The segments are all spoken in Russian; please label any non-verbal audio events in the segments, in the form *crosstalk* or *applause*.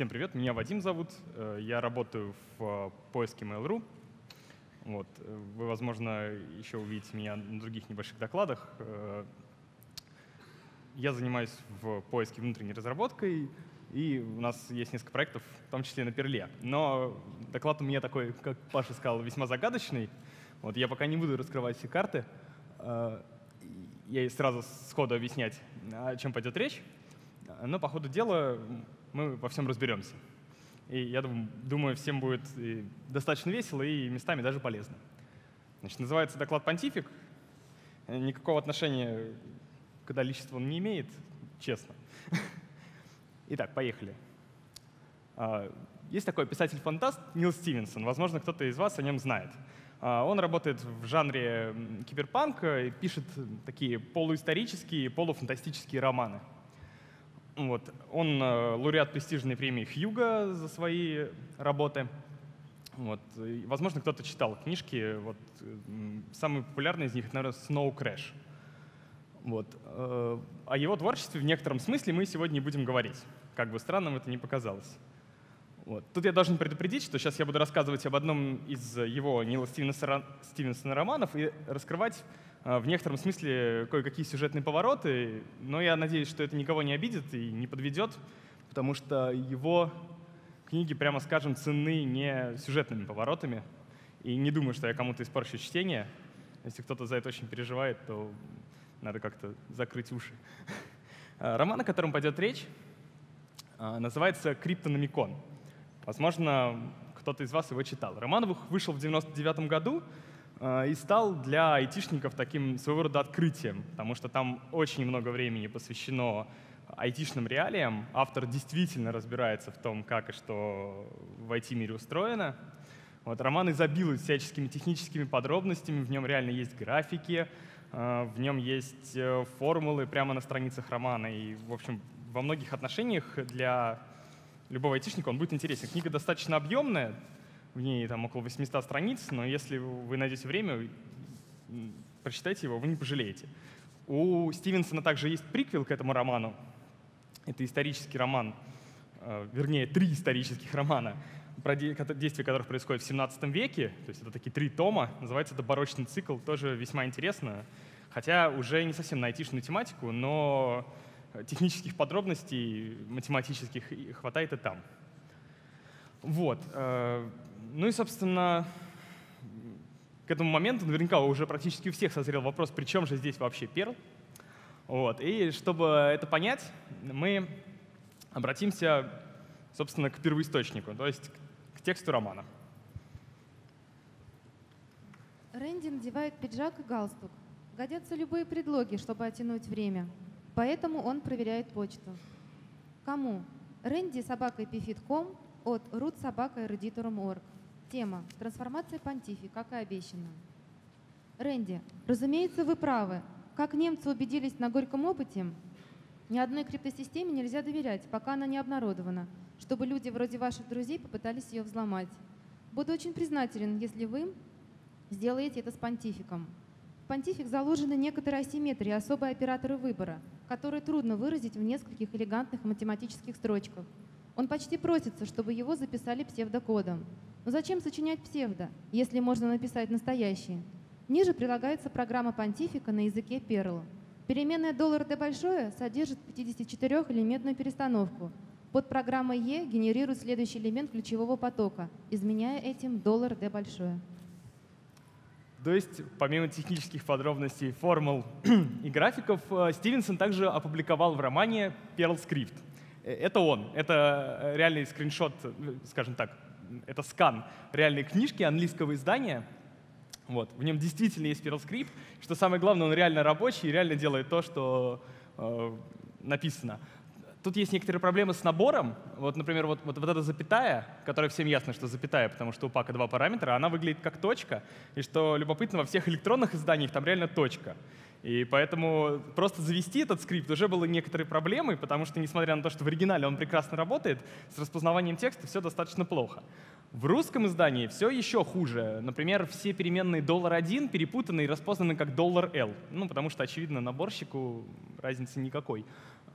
Всем привет, меня Вадим зовут. Э, я работаю в поиске Mail.ru. Вот. Вы, возможно, еще увидите меня на других небольших докладах. Э, я занимаюсь в поиске внутренней разработкой, и у нас есть несколько проектов, в том числе на Перле. Но доклад у меня такой, как Паша сказал, весьма загадочный. Вот я пока не буду раскрывать все карты. Э, я сразу сходу объяснять, о чем пойдет речь. Но по ходу дела мы во всем разберемся. И я думаю, всем будет достаточно весело и местами даже полезно. Значит, называется доклад «Понтифик». Никакого отношения к количеству он не имеет, честно. *laughs* Итак, поехали. А, есть такой писатель-фантаст Нил Стивенсон. Возможно, кто-то из вас о нем знает. А, он работает в жанре киберпанка и пишет такие полуисторические, полуфантастические романы. Вот. Он э, лауреат престижной премии Хьюга за свои работы. Вот. Возможно, кто-то читал книжки. Вот. Самый популярный из них, наверное, Snow Crash. Вот. Э, о его творчестве в некотором смысле мы сегодня и будем говорить. Как бы странным это ни показалось. Вот. Тут я должен предупредить, что сейчас я буду рассказывать об одном из его Нила Стивенсона, романов и раскрывать в некотором смысле кое-какие сюжетные повороты, но я надеюсь, что это никого не обидит и не подведет, потому что его книги, прямо скажем, ценны не сюжетными поворотами, и не думаю, что я кому-то испорчу чтение. Если кто-то за это очень переживает, то надо как-то закрыть уши. Э, роман, о котором пойдет речь, э, называется «Криптономикон». Возможно, кто-то из вас его читал. Роман вышел в 99 году и стал для айтишников таким своего рода открытием, потому что там очень много времени посвящено айтишным реалиям. Автор действительно разбирается в том, как и что в IT-мире устроено. Вот, роман изобилует всяческими техническими подробностями, в нем реально есть графики, э, в нем есть э, формулы прямо на страницах романа. И, в общем, во многих отношениях для любого айтишника, он будет интересен. Книга достаточно объемная, в ней там около 800 страниц, но если вы найдете время, прочитайте его, вы не пожалеете. У Стивенсона также есть приквел к этому роману. Это исторический роман, э, вернее, три исторических романа, действия которых происходят в 17 веке. То есть это такие три тома. Называется это «Барочный цикл». Тоже весьма интересно. Хотя уже не совсем на айтишную тематику, но технических подробностей математических хватает и там. Вот. Ну и, собственно, к этому моменту наверняка уже практически у всех созрел вопрос, при чем же здесь вообще Perl. Вот. И чтобы это понять, мы обратимся, собственно, к первоисточнику, то есть к тексту романа. Рэнди надевает пиджак и галстук. Годятся любые предлоги, чтобы оттянуть время. Поэтому он проверяет почту. Кому? Рэнди собакой пифит.ком от root собака eruditorum.org. Тема «Трансформация понтифи», как и обещано. Рэнди, разумеется, вы правы. Как немцы убедились на горьком опыте, ни одной криптосистеме нельзя доверять, пока она не обнародована, чтобы люди вроде ваших друзей попытались ее взломать. Буду очень признателен, если вы сделаете это с понтификом. В понтифик заложены некоторые асимметрии, особые операторы выбора – который трудно выразить в нескольких элегантных математических строчках. Он почти просится, чтобы его записали псевдокодом. Но зачем сочинять псевдо, если можно написать настоящие? Ниже прилагается программа понтифика на языке Perl. Переменная доллар D большое содержит 54-элементную перестановку. Под программой E генерирует следующий элемент ключевого потока, изменяя этим доллар D большое. То есть, помимо технических подробностей, формул *clears throat* и графиков, э, Стивенсон также опубликовал в романе Perl Script. Э, это он, это э, реальный скриншот, скажем так, это скан реальной книжки английского издания. Вот. В нем действительно есть Script. Что самое главное, он реально рабочий и реально делает то, что э, написано. Тут есть некоторые проблемы с набором. Вот, например, вот, вот, вот эта запятая, которая всем ясно, что запятая, потому что у пака два параметра, она выглядит как точка. И что любопытно, во всех электронных изданиях там реально точка. И поэтому просто завести этот скрипт уже было некоторые проблемы, потому что, несмотря на то, что в оригинале он прекрасно работает, с распознаванием текста все достаточно плохо. В русском издании все еще хуже. Например, все переменные $1 перепутаны и распознаны как $L. Ну, потому что, очевидно, наборщику разницы никакой.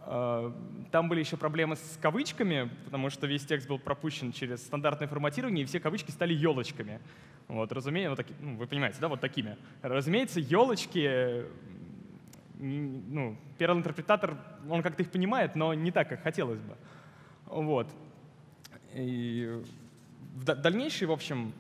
Э, там были еще проблемы с кавычками, потому что весь текст был пропущен через стандартное форматирование, и все кавычки стали елочками. Вот, разумеется, вот таки, ну, вы понимаете, да, вот такими. Разумеется, елочки, ну, первый интерпретатор, он как-то их понимает, но не так, как хотелось бы. Вот. И в дальнейшем, в общем,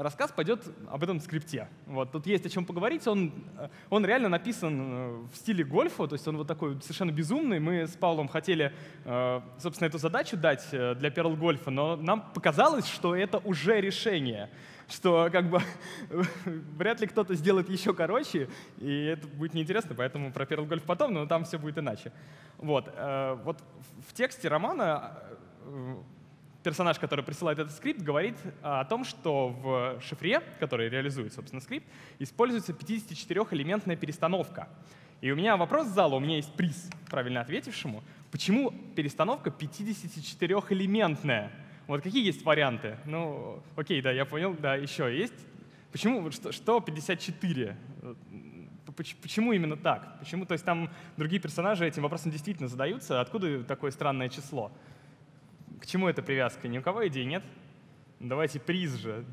рассказ пойдет об этом скрипте. Вот, тут есть о чем поговорить. Он, э, он реально написан э, в стиле гольфа, то есть он вот такой совершенно безумный. Мы с Павлом хотели, э, собственно, эту задачу дать для Perl гольфа, но нам показалось, что это уже решение что как бы *laughs* вряд ли кто-то сделает еще короче, и это будет неинтересно, поэтому про Perl Golf потом, но там все будет иначе. Вот, вот в тексте романа персонаж, который присылает этот скрипт, говорит о том, что в шифре, который реализует, собственно, скрипт, используется 54-элементная перестановка. И у меня вопрос зала, у меня есть приз, правильно ответившему. Почему перестановка 54-элементная? Вот какие есть варианты? Ну, окей, да, я понял, да, еще есть. Почему, что, что 54? Почему именно так? Почему, то есть там другие персонажи этим вопросом действительно задаются? Откуда такое странное число? К чему эта привязка? Ни у кого идей нет? Давайте приз же.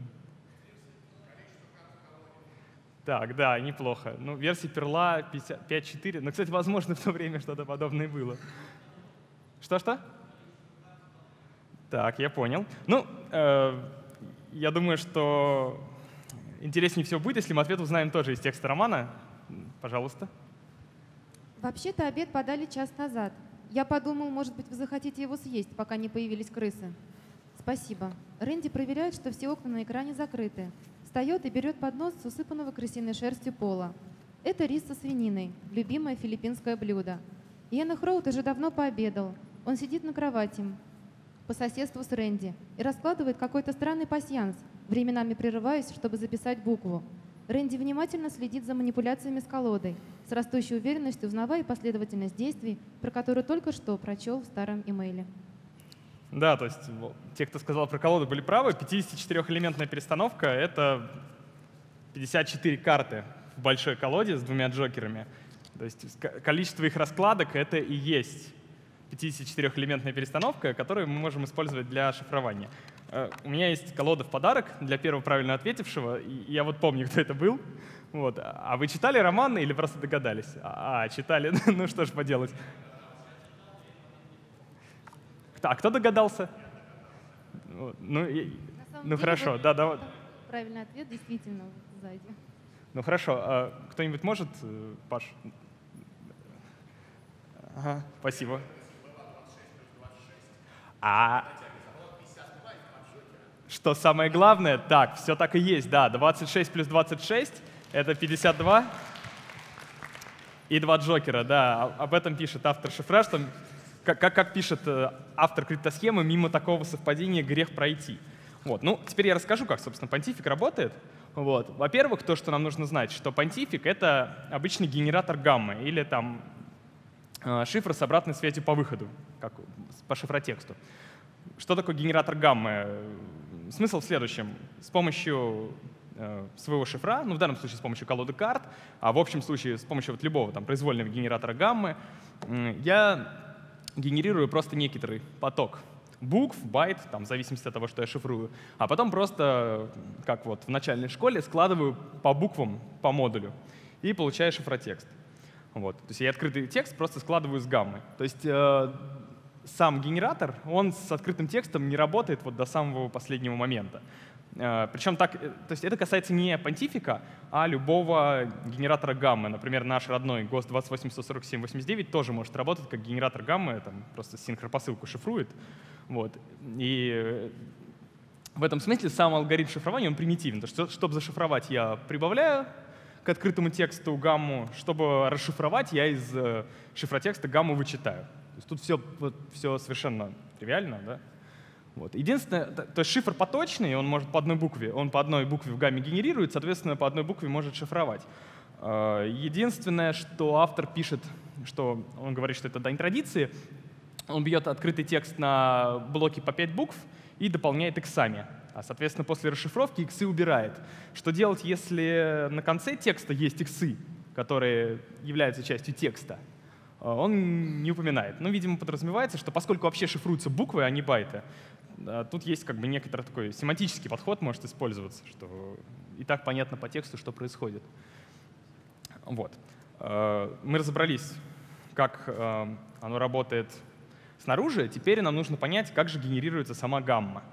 Так, да, неплохо. Ну, версия перла 5.4. Ну, кстати, возможно, в то время что-то подобное было. Что-что? Так, я понял. Ну, э, я думаю, что интереснее всего будет, если мы ответ узнаем тоже из текста романа. Пожалуйста. Вообще-то обед подали час назад. Я подумал, может быть, вы захотите его съесть, пока не появились крысы. Спасибо. Рэнди проверяет, что все окна на экране закрыты. Встает и берет поднос с усыпанного крысиной шерстью пола. Это рис со свининой, любимое филиппинское блюдо. Иэн Хроуд уже давно пообедал. Он сидит на кровати по соседству с Рэнди и раскладывает какой-то странный пасьянс, временами прерываясь, чтобы записать букву. Рэнди внимательно следит за манипуляциями с колодой, с растущей уверенностью узнавая последовательность действий, про которую только что прочел в старом имейле. Да, то есть те, кто сказал про колоду, были правы. 54-элементная перестановка — это 54 карты в большой колоде с двумя джокерами. То есть количество их раскладок — это и есть 54-элементная перестановка, которую мы можем использовать для шифрования. Э, у меня есть колода в подарок для первого правильно ответившего. Я вот помню, кто это был. Вот. А вы читали роман или просто догадались? А, читали. *laughs* ну что ж поделать. А кто догадался? Ну, и, ну деле, хорошо, да, да. Правильный ответ действительно сзади. Ну хорошо, а кто-нибудь может, э, Паш? Ага, спасибо. А что самое главное, так, все так и есть, да, 26 плюс 26 — это 52. И два джокера, да, об этом пишет автор шифра, что, как, как, как пишет э, автор криптосхемы, мимо такого совпадения грех пройти. Вот. Ну, теперь я расскажу, как, собственно, понтифик работает. Вот. Во-первых, то, что нам нужно знать, что понтифик — это обычный генератор гаммы или там э, шифр с обратной связью по выходу, как по шифротексту. Что такое генератор гаммы? Смысл в следующем. С помощью э, своего шифра, ну в данном случае с помощью колоды карт, а в общем случае с помощью вот любого там, произвольного генератора гаммы, я генерирую просто некоторый поток букв, байт, там, в зависимости от того, что я шифрую, а потом просто, как вот в начальной школе, складываю по буквам, по модулю и получаю шифротекст. Вот. То есть я открытый текст просто складываю с гаммы. То есть э, сам генератор, он с открытым текстом не работает вот до самого последнего момента. Э, Причем так, э, то есть это касается не понтифика, а любого генератора гаммы. Например, наш родной GOST 2814789 тоже может работать как генератор гаммы, там просто синхропосылку шифрует. Вот. И э, в этом смысле сам алгоритм шифрования, он примитивен. То есть, чтобы зашифровать, я прибавляю к открытому тексту гамму, чтобы расшифровать, я из шифротекста гамму вычитаю есть тут все, вот, все совершенно тривиально, да? Вот. Единственное, то есть шифр поточный, он может по одной букве, он по одной букве в гамме генерирует, соответственно, по одной букве может шифровать. А, единственное, что автор пишет, что он говорит, что это дань традиции, он бьет открытый текст на блоки по 5 букв и дополняет иксами. А, соответственно, после расшифровки иксы убирает. Что делать, если на конце текста есть иксы, которые являются частью текста? Он не упоминает. Ну, видимо, подразумевается, что поскольку вообще шифруются буквы, а не байты, тут есть как бы некоторый такой семантический подход может использоваться, что и так понятно по тексту, что происходит. Вот. Мы разобрались, как оно работает снаружи. Теперь нам нужно понять, как же генерируется сама гамма.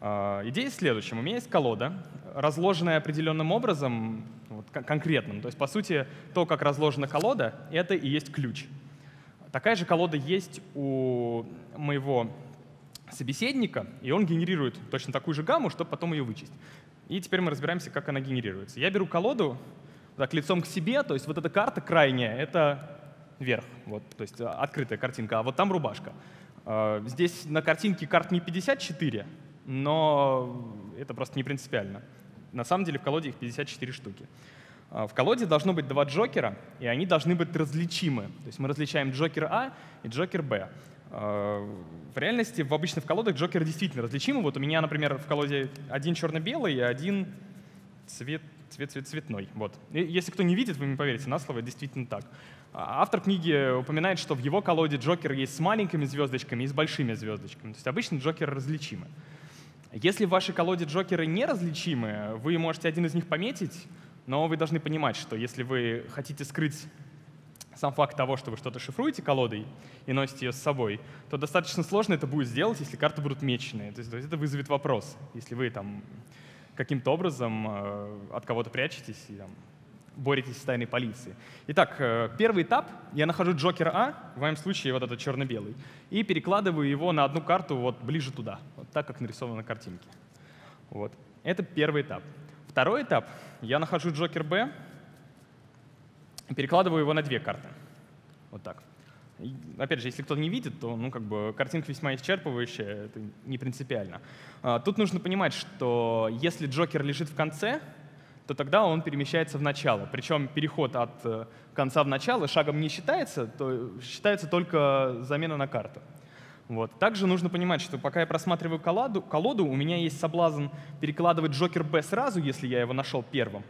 Идея в следующем. У меня есть колода, разложенная определенным образом, вот, конкретным. То есть, по сути, то, как разложена колода, это и есть ключ. Такая же колода есть у моего собеседника, и он генерирует точно такую же гамму, чтобы потом ее вычесть. И теперь мы разбираемся, как она генерируется. Я беру колоду так, лицом к себе, то есть вот эта карта крайняя — это верх, вот, то есть а, открытая картинка, а вот там рубашка. А, здесь на картинке карт не 54, но это просто не принципиально. На самом деле в колоде их 54 штуки. А, в колоде должно быть два джокера, и они должны быть различимы. То есть мы различаем джокер А и джокер Б. А, в реальности в обычных колодах джокеры действительно различимы. Вот у меня, например, в колоде один черно-белый и один цвет, цвет, цвет цветной. Вот. И если кто не видит, вы не поверите на слово, действительно так. А, автор книги упоминает, что в его колоде джокер есть с маленькими звездочками и с большими звездочками. То есть обычно джокеры различимы. Если в вашей колоде джокеры неразличимы, вы можете один из них пометить, но вы должны понимать, что если вы хотите скрыть сам факт того, что вы что-то шифруете колодой и носите ее с собой, то достаточно сложно это будет сделать, если карты будут меченые. То есть, то есть это вызовет вопрос. Если вы там каким-то образом э, от кого-то прячетесь и там, боретесь с тайной полицией. Итак, э, первый этап. Я нахожу Джокер А, в моем случае вот этот черно-белый, и перекладываю его на одну карту вот ближе туда, вот так, как нарисовано на картинке. Вот. Это первый этап. Второй этап. Я нахожу Джокер Б, перекладываю его на две карты. Вот так. И, опять же, если кто-то не видит, то ну, как бы, картинка весьма исчерпывающая, это не принципиально. А, тут нужно понимать, что если Джокер лежит в конце, то тогда он перемещается в начало. Причем переход от э, конца в начало шагом не считается, то считается только замена на карту. Вот. Также нужно понимать, что пока я просматриваю колоду, колоду, у меня есть соблазн перекладывать Джокер Б сразу, если я его нашел первым.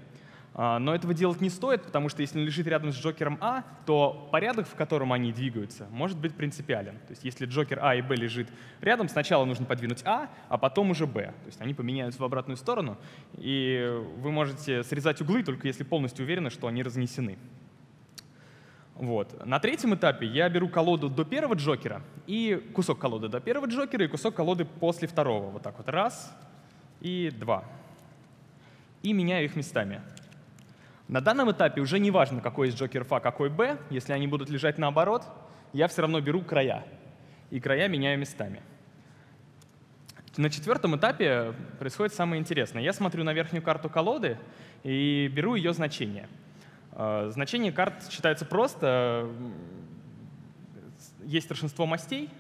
А, но этого делать не стоит, потому что если он лежит рядом с Джокером А, то порядок, в котором они двигаются, может быть принципиален. То есть если Джокер А и Б лежит рядом, сначала нужно подвинуть А, а потом уже Б. То есть они поменяются в обратную сторону, и вы можете срезать углы, только если полностью уверены, что они разнесены. Вот. На третьем этапе я беру колоду до первого Джокера и кусок колоды до первого Джокера и кусок колоды после второго. Вот так вот. Раз и два. И меняю их местами. На данном этапе уже не важно, какой из джокеров А, какой Б. Если они будут лежать наоборот, я все равно беру края. И края меняю местами. На четвертом этапе происходит самое интересное. Я смотрю на верхнюю карту колоды и беру ее значение. Э, значение карт считается просто. Есть старшинство мастей,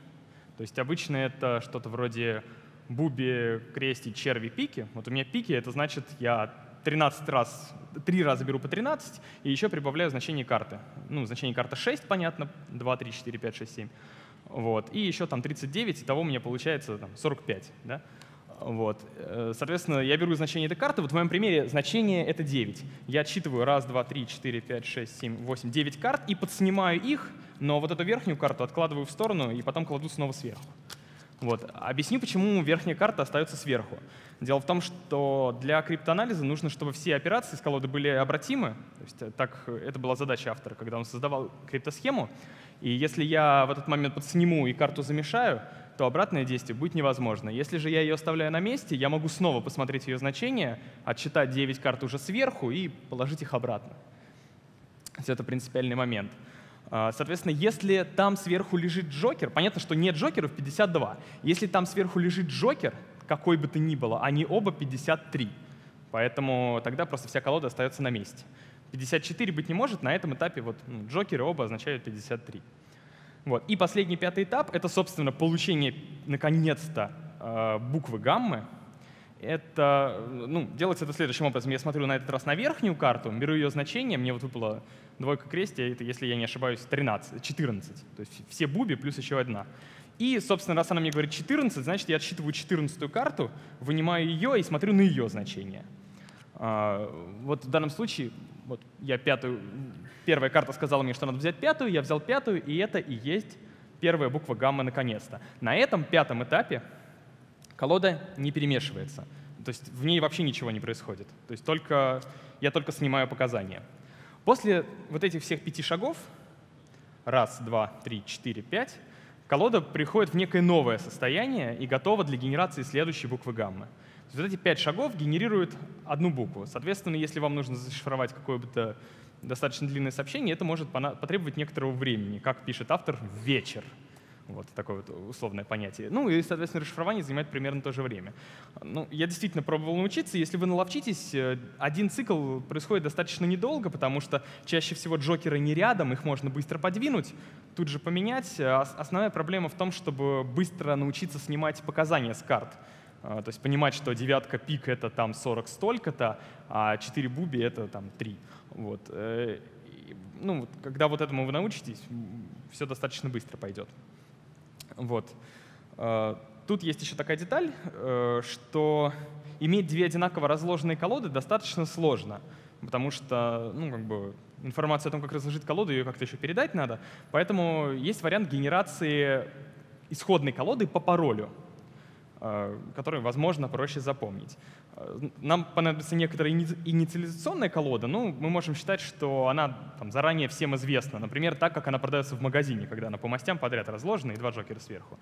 то есть обычно это что-то вроде буби, крести, черви, пики. Вот у меня пики — это значит, я 13 раз, 3 раза беру по 13, и еще прибавляю значение карты. Ну, значение карты 6, понятно, 2, 3, 4, 5, 6, 7. Вот. И еще там 39, и того у меня получается там, 45. Да? Вот. Э, соответственно, я беру значение этой карты. Вот в моем примере значение — это 9. Я отсчитываю 1, 2, 3, 4, 5, 6, 7, 8, 9 карт и подснимаю их, но вот эту верхнюю карту откладываю в сторону и потом кладу снова сверху. Вот. Объясню, почему верхняя карта остается сверху. Дело в том, что для криптоанализа нужно, чтобы все операции с колоды были обратимы. То есть, э, так, это была задача автора, когда он создавал криптосхему. И если я в этот момент подсниму и карту замешаю, то обратное действие будет невозможно. Если же я ее оставляю на месте, я могу снова посмотреть ее значение, отсчитать 9 карт уже сверху и положить их обратно. Это принципиальный момент. А, соответственно, если там сверху лежит джокер, понятно, что нет джокеров 52. Если там сверху лежит джокер, какой бы то ни было, они оба 53. Поэтому тогда просто вся колода остается на месте. 54 быть не может, на этом этапе вот, ну, джокеры оба означают 53. Вот. И последний пятый этап — это, собственно, получение, наконец-то, а, буквы гаммы, это, ну, делается это следующим образом. Я смотрю на этот раз на верхнюю карту, беру ее значение, мне вот выпала двойка крестия, это, если я не ошибаюсь, 13, 14. То есть все буби плюс еще одна. И, собственно, раз она мне говорит 14, значит, я отсчитываю 14 карту, вынимаю ее и смотрю на ее значение. А, вот в данном случае вот я пятую первая карта сказала мне, что надо взять пятую, я взял пятую, и это и есть первая буква гамма наконец-то. На этом пятом этапе колода не перемешивается. То есть в ней вообще ничего не происходит. То есть только, я только снимаю показания. После вот этих всех пяти шагов, раз, два, три, четыре, пять, колода приходит в некое новое состояние и готова для генерации следующей буквы гаммы. Вот эти пять шагов генерируют одну букву. Соответственно, если вам нужно зашифровать какое-то достаточно длинное сообщение, это может потребовать некоторого времени, как пишет автор, вечер. Вот такое вот условное понятие. Ну и, соответственно, расшифрование занимает примерно то же время. Ну, я действительно пробовал научиться. Если вы наловчитесь, э, один цикл происходит достаточно недолго, потому что чаще всего джокеры не рядом, их можно быстро подвинуть, тут же поменять. Основная проблема в том, чтобы быстро научиться снимать показания с карт. А, то есть понимать, что девятка пик — это там 40 столько-то, а 4 буби — это там 3. Вот. Э, ну, когда вот этому вы научитесь, все достаточно быстро пойдет. Вот. Э, тут есть еще такая деталь, э, что иметь две одинаково разложенные колоды достаточно сложно, потому что ну, как бы, информация о том, как разложить колоду, ее как-то еще передать надо. Поэтому есть вариант генерации исходной колоды по паролю, э, который, возможно, проще запомнить. Нам понадобится некоторая инициализационная колода, ну, мы можем считать, что она там, заранее всем известна. Например, так, как она продается в магазине, когда она по мастям подряд разложена и два джокера сверху.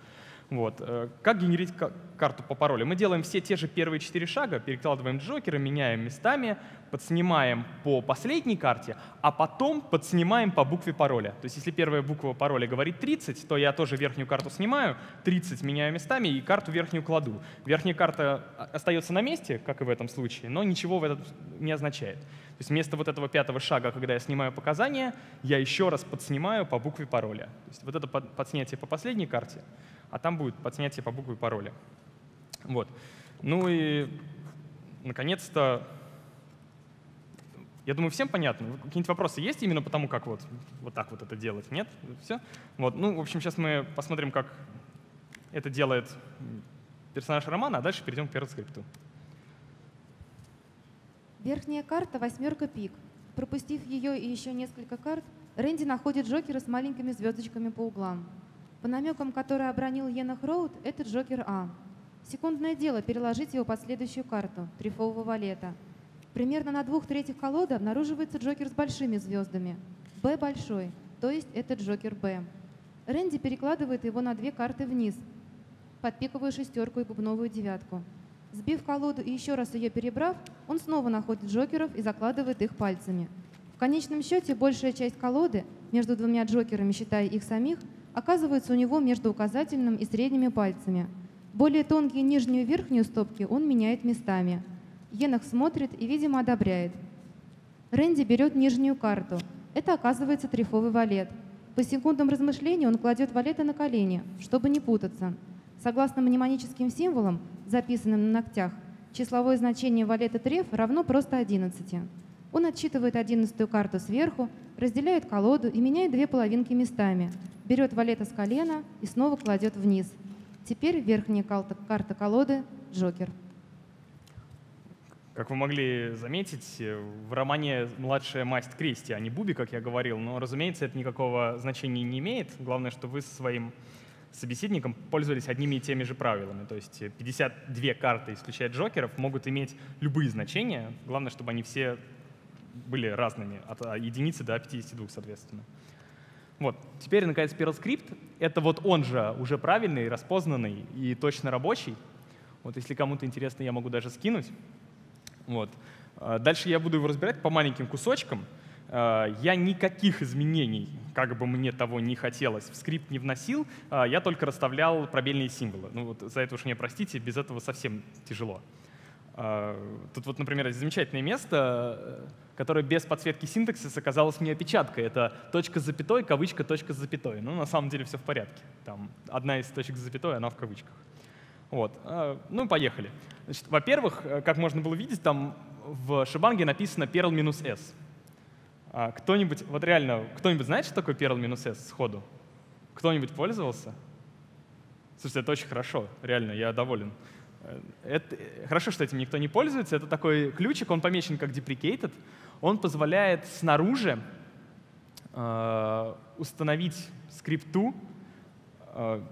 Вот. Э, как генерить карту по паролю? Мы делаем все те же первые четыре шага, перекладываем джокеры, меняем местами, подснимаем по последней карте, а потом подснимаем по букве пароля. То есть если первая буква пароля говорит 30, то я тоже верхнюю карту снимаю, 30 меняю местами и карту верхнюю кладу. Верхняя карта остается на месте, как и в этом случае, но ничего в этом не означает. То есть вместо вот этого пятого шага, когда я снимаю показания, я еще раз подснимаю по букве пароля. То есть вот это подснятие по последней карте, а там будет подснятие по букве пароля. Вот. Ну и, наконец-то, я думаю, всем понятно. Какие-нибудь вопросы есть именно потому, как вот, вот так вот это делать? Нет? Все? Вот. Ну, в общем, сейчас мы посмотрим, как это делает персонаж романа, а дальше перейдем к первому скрипту. Верхняя карта — восьмерка пик. Пропустив ее и еще несколько карт, Рэнди находит Джокера с маленькими звездочками по углам. По намекам, которые обронил Йенах Роуд, это Джокер А. Секундное дело переложить его под следующую карту — трифового валета. Примерно на двух третьих колоды обнаруживается Джокер с большими звездами. Б большой, то есть это Джокер Б. Рэнди перекладывает его на две карты вниз, под пиковую шестерку и бубновую девятку. Сбив колоду и еще раз ее перебрав, он снова находит джокеров и закладывает их пальцами. В конечном счете большая часть колоды, между двумя джокерами, считая их самих, оказывается у него между указательным и средними пальцами. Более тонкие нижнюю и верхнюю стопки он меняет местами. Енах смотрит и, видимо, одобряет. Рэнди берет нижнюю карту. Это оказывается трифовый валет. По секундам размышлений он кладет валеты на колени, чтобы не путаться. Согласно мнемоническим символам, записанным на ногтях, числовое значение валета треф равно просто 11. Он отсчитывает одиннадцатую карту сверху, разделяет колоду и меняет две половинки местами, берет валета с колена и снова кладет вниз. Теперь верхняя карта колоды — Джокер. Как вы могли заметить, в романе «Младшая масть Кристи», а не Буби, как я говорил, но, разумеется, это никакого значения не имеет. Главное, что вы со своим собеседником пользовались одними и теми же правилами. То есть 52 карты, исключая джокеров, могут иметь любые значения. Главное, чтобы они все были разными, от а, единицы до 52, соответственно. Вот. Теперь, наконец, Script. Это вот он же уже правильный, распознанный и точно рабочий. Вот если кому-то интересно, я могу даже скинуть. Вот. А, дальше я буду его разбирать по маленьким кусочкам. А, я никаких изменений как бы мне того не хотелось, в скрипт не вносил, а, я только расставлял пробельные символы. Ну вот за это уж мне простите, без этого совсем тяжело. А, тут вот, например, замечательное место, которое без подсветки синтаксиса оказалось мне опечаткой. Это точка с запятой, кавычка, точка с запятой. Ну, на самом деле все в порядке. Там одна из точек с запятой, она в кавычках. Вот. А, ну, поехали. Во-первых, как можно было видеть, там в шибанге написано perl-s. А кто-нибудь, вот реально, кто-нибудь знает, что такое Perl минус S сходу? Кто-нибудь пользовался? Слушайте, это очень хорошо, реально, я доволен. Э, это, хорошо, что этим никто не пользуется. Это такой ключик, он помечен как deprecated. Он позволяет снаружи э, установить скрипту э,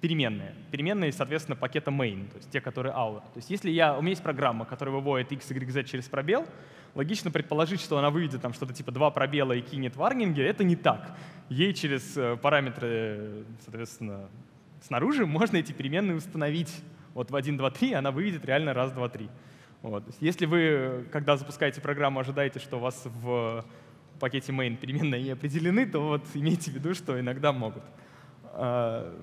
переменные. Переменные, соответственно, пакета main, то есть те, которые our. То есть если я, у меня есть программа, которая выводит x, y, z через пробел, логично предположить, что она выведет там что-то типа два пробела и кинет в варнинге. Это не так. Ей через э, параметры, соответственно, снаружи можно эти переменные установить. Вот в 1, 2, 3 она выведет реально раз, два, три. Вот. Если вы, когда запускаете программу, ожидаете, что у вас в пакете main переменные не определены, то вот имейте в виду, что иногда могут. А,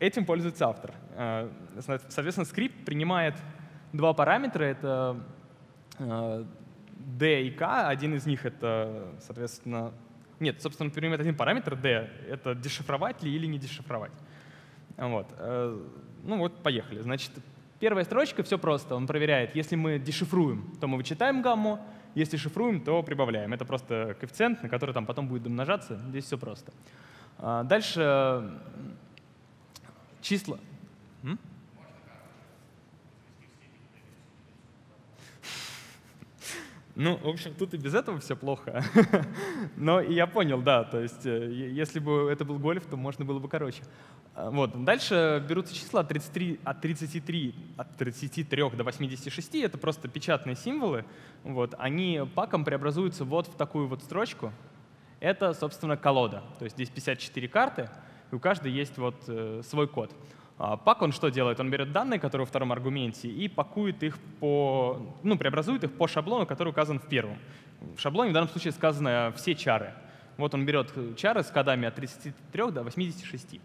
этим пользуется автор. А, соответственно, скрипт принимает два параметра. Это а, d и k. Один из них — это, соответственно... Нет, собственно, принимает один параметр d. Это дешифровать ли или не дешифровать. Вот. Ну вот, поехали. Значит, первая строчка, все просто. Он проверяет, если мы дешифруем, то мы вычитаем гамму, если шифруем, то прибавляем. Это просто коэффициент, на который там потом будет умножаться. Здесь все просто. А, дальше числа. М? Ну, в общем, тут и без этого все плохо. *laughs* Но я понял, да, то есть э, если бы это был гольф, то можно было бы короче. А, вот. Дальше берутся числа от 33, от 33, от 33 до 86, это просто печатные символы. Вот. Они паком преобразуются вот в такую вот строчку. Это, собственно, колода. То есть здесь 54 карты, и у каждой есть вот э, свой код. А пак он что делает? Он берет данные, которые во втором аргументе, и пакует их по, ну, преобразует их по шаблону, который указан в первом. В шаблоне в данном случае сказано все чары. Вот он берет чары с кодами от 33 до 86.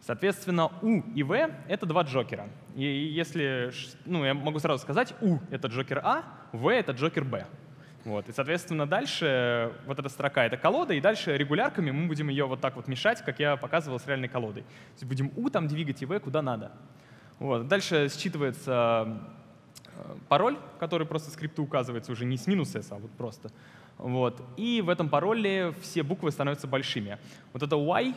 Соответственно, U и V — это два джокера. И если, ну, я могу сразу сказать, U — это джокер А, V — это джокер Б. Вот. И, соответственно, дальше вот эта строка — это колода, и дальше регулярками мы будем ее вот так вот мешать, как я показывал с реальной колодой. То есть будем U там двигать и V куда надо. Вот. Дальше считывается э, пароль, который просто скрипту указывается уже не с минус S, а вот просто. Вот. И в этом пароле все буквы становятся большими. Вот это Y,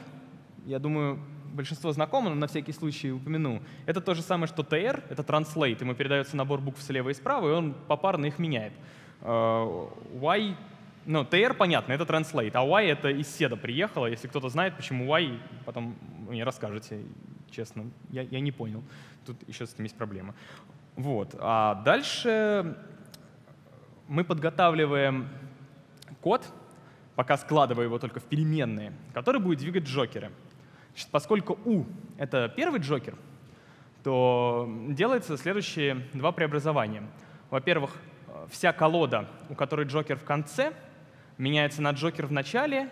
я думаю, большинство знакомо, но на всякий случай упомяну. Это то же самое, что TR, это translate, ему передается набор букв слева и справа, и он попарно их меняет. Э, y, ну, TR понятно, это translate, а Y это из седа приехало. Если кто-то знает, почему Y, потом мне расскажете, честно, я, я не понял. Тут еще с этим есть проблема. Вот. А дальше мы подготавливаем код, пока складывая его только в переменные, который будет двигать джокеры. Значит, поскольку U — это первый джокер, то делается следующие два преобразования. Во-первых, вся колода, у которой джокер в конце, меняется на джокер в начале,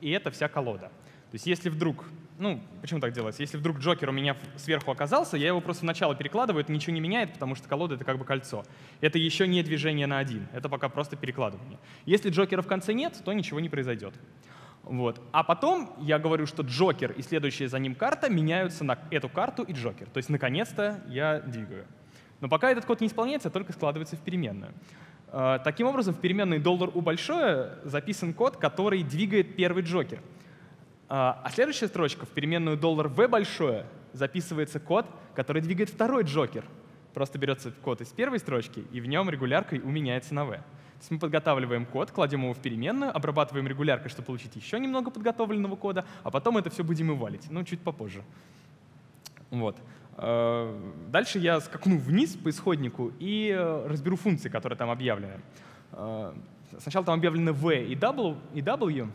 и это вся колода. То есть если вдруг, ну, почему так делается? Если вдруг джокер у меня сверху оказался, я его просто в начало перекладываю, это ничего не меняет, потому что колода — это как бы кольцо. Это еще не движение на один, это пока просто перекладывание. Если джокера в конце нет, то ничего не произойдет. Вот. А потом я говорю, что Джокер и следующая за ним карта меняются на эту карту и Джокер. То есть наконец-то я двигаю. Но пока этот код не исполняется, только складывается в переменную. А, таким образом, в переменной доллар $u большое записан код, который двигает первый Джокер. А, а следующая строчка в переменную доллар $v большое записывается код, который двигает второй Джокер. Просто берется код из первой строчки, и в нем регуляркой у меняется на v есть мы подготавливаем код, кладем его в переменную, обрабатываем регуляркой, чтобы получить еще немного подготовленного кода, а потом это все будем и валить, ну, чуть попозже. Вот. Э, дальше я скакну вниз по исходнику и э, разберу функции, которые там объявлены. Э, сначала там объявлены v и w. И w.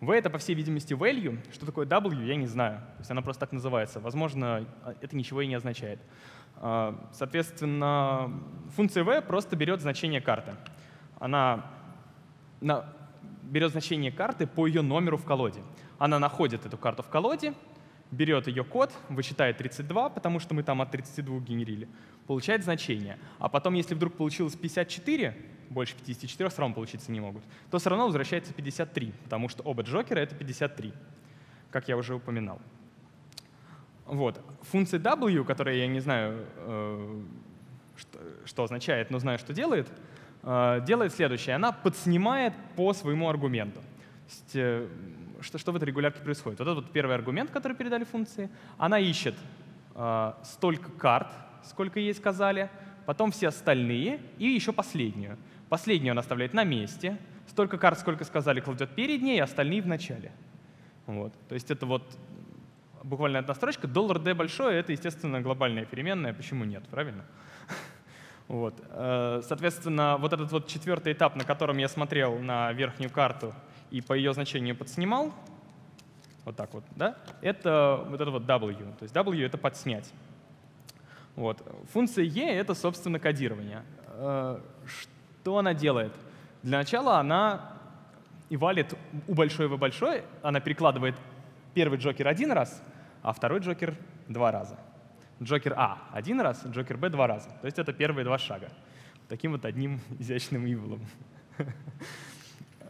v — это, по всей видимости, value. Что такое w, я не знаю. То есть она просто так называется. Возможно, это ничего и не означает. Соответственно, функция v просто берет значение карты она на, берет значение карты по ее номеру в колоде. Она находит эту карту в колоде, берет ее код, вычитает 32, потому что мы там от 32 генерили, получает значение. А потом, если вдруг получилось 54, больше 54 все равно получиться не могут, то все равно возвращается 53, потому что оба джокера — это 53, как я уже упоминал. Вот. Функция W, которая я не знаю, э, что, означает, но знаю, что делает — Э, делает следующее. Она подснимает по своему аргументу. Что, что в этой регулярке происходит? Вот этот вот первый аргумент, который передали функции. Она ищет э, столько карт, сколько ей сказали, потом все остальные и еще последнюю. Последнюю она оставляет на месте, столько карт, сколько сказали, кладет перед ней, а остальные в начале. Вот. То есть это вот буквально одна строчка. Доллар D большое — это, естественно, глобальная переменная. Почему нет, правильно? *laughs* Вот. Э, соответственно, вот этот вот четвертый этап, на котором я смотрел на верхнюю карту и по ее значению подснимал, вот так вот, да, это вот это вот W. То есть W — это подснять. Вот. Функция E — это, собственно, кодирование. Э, что она делает? Для начала она и валит у большой в большой, она перекладывает первый джокер один раз, а второй джокер два раза. Джокер А один раз, джокер Б два раза. То есть это первые два шага. Таким вот одним *laughs* изящным иволом. *laughs*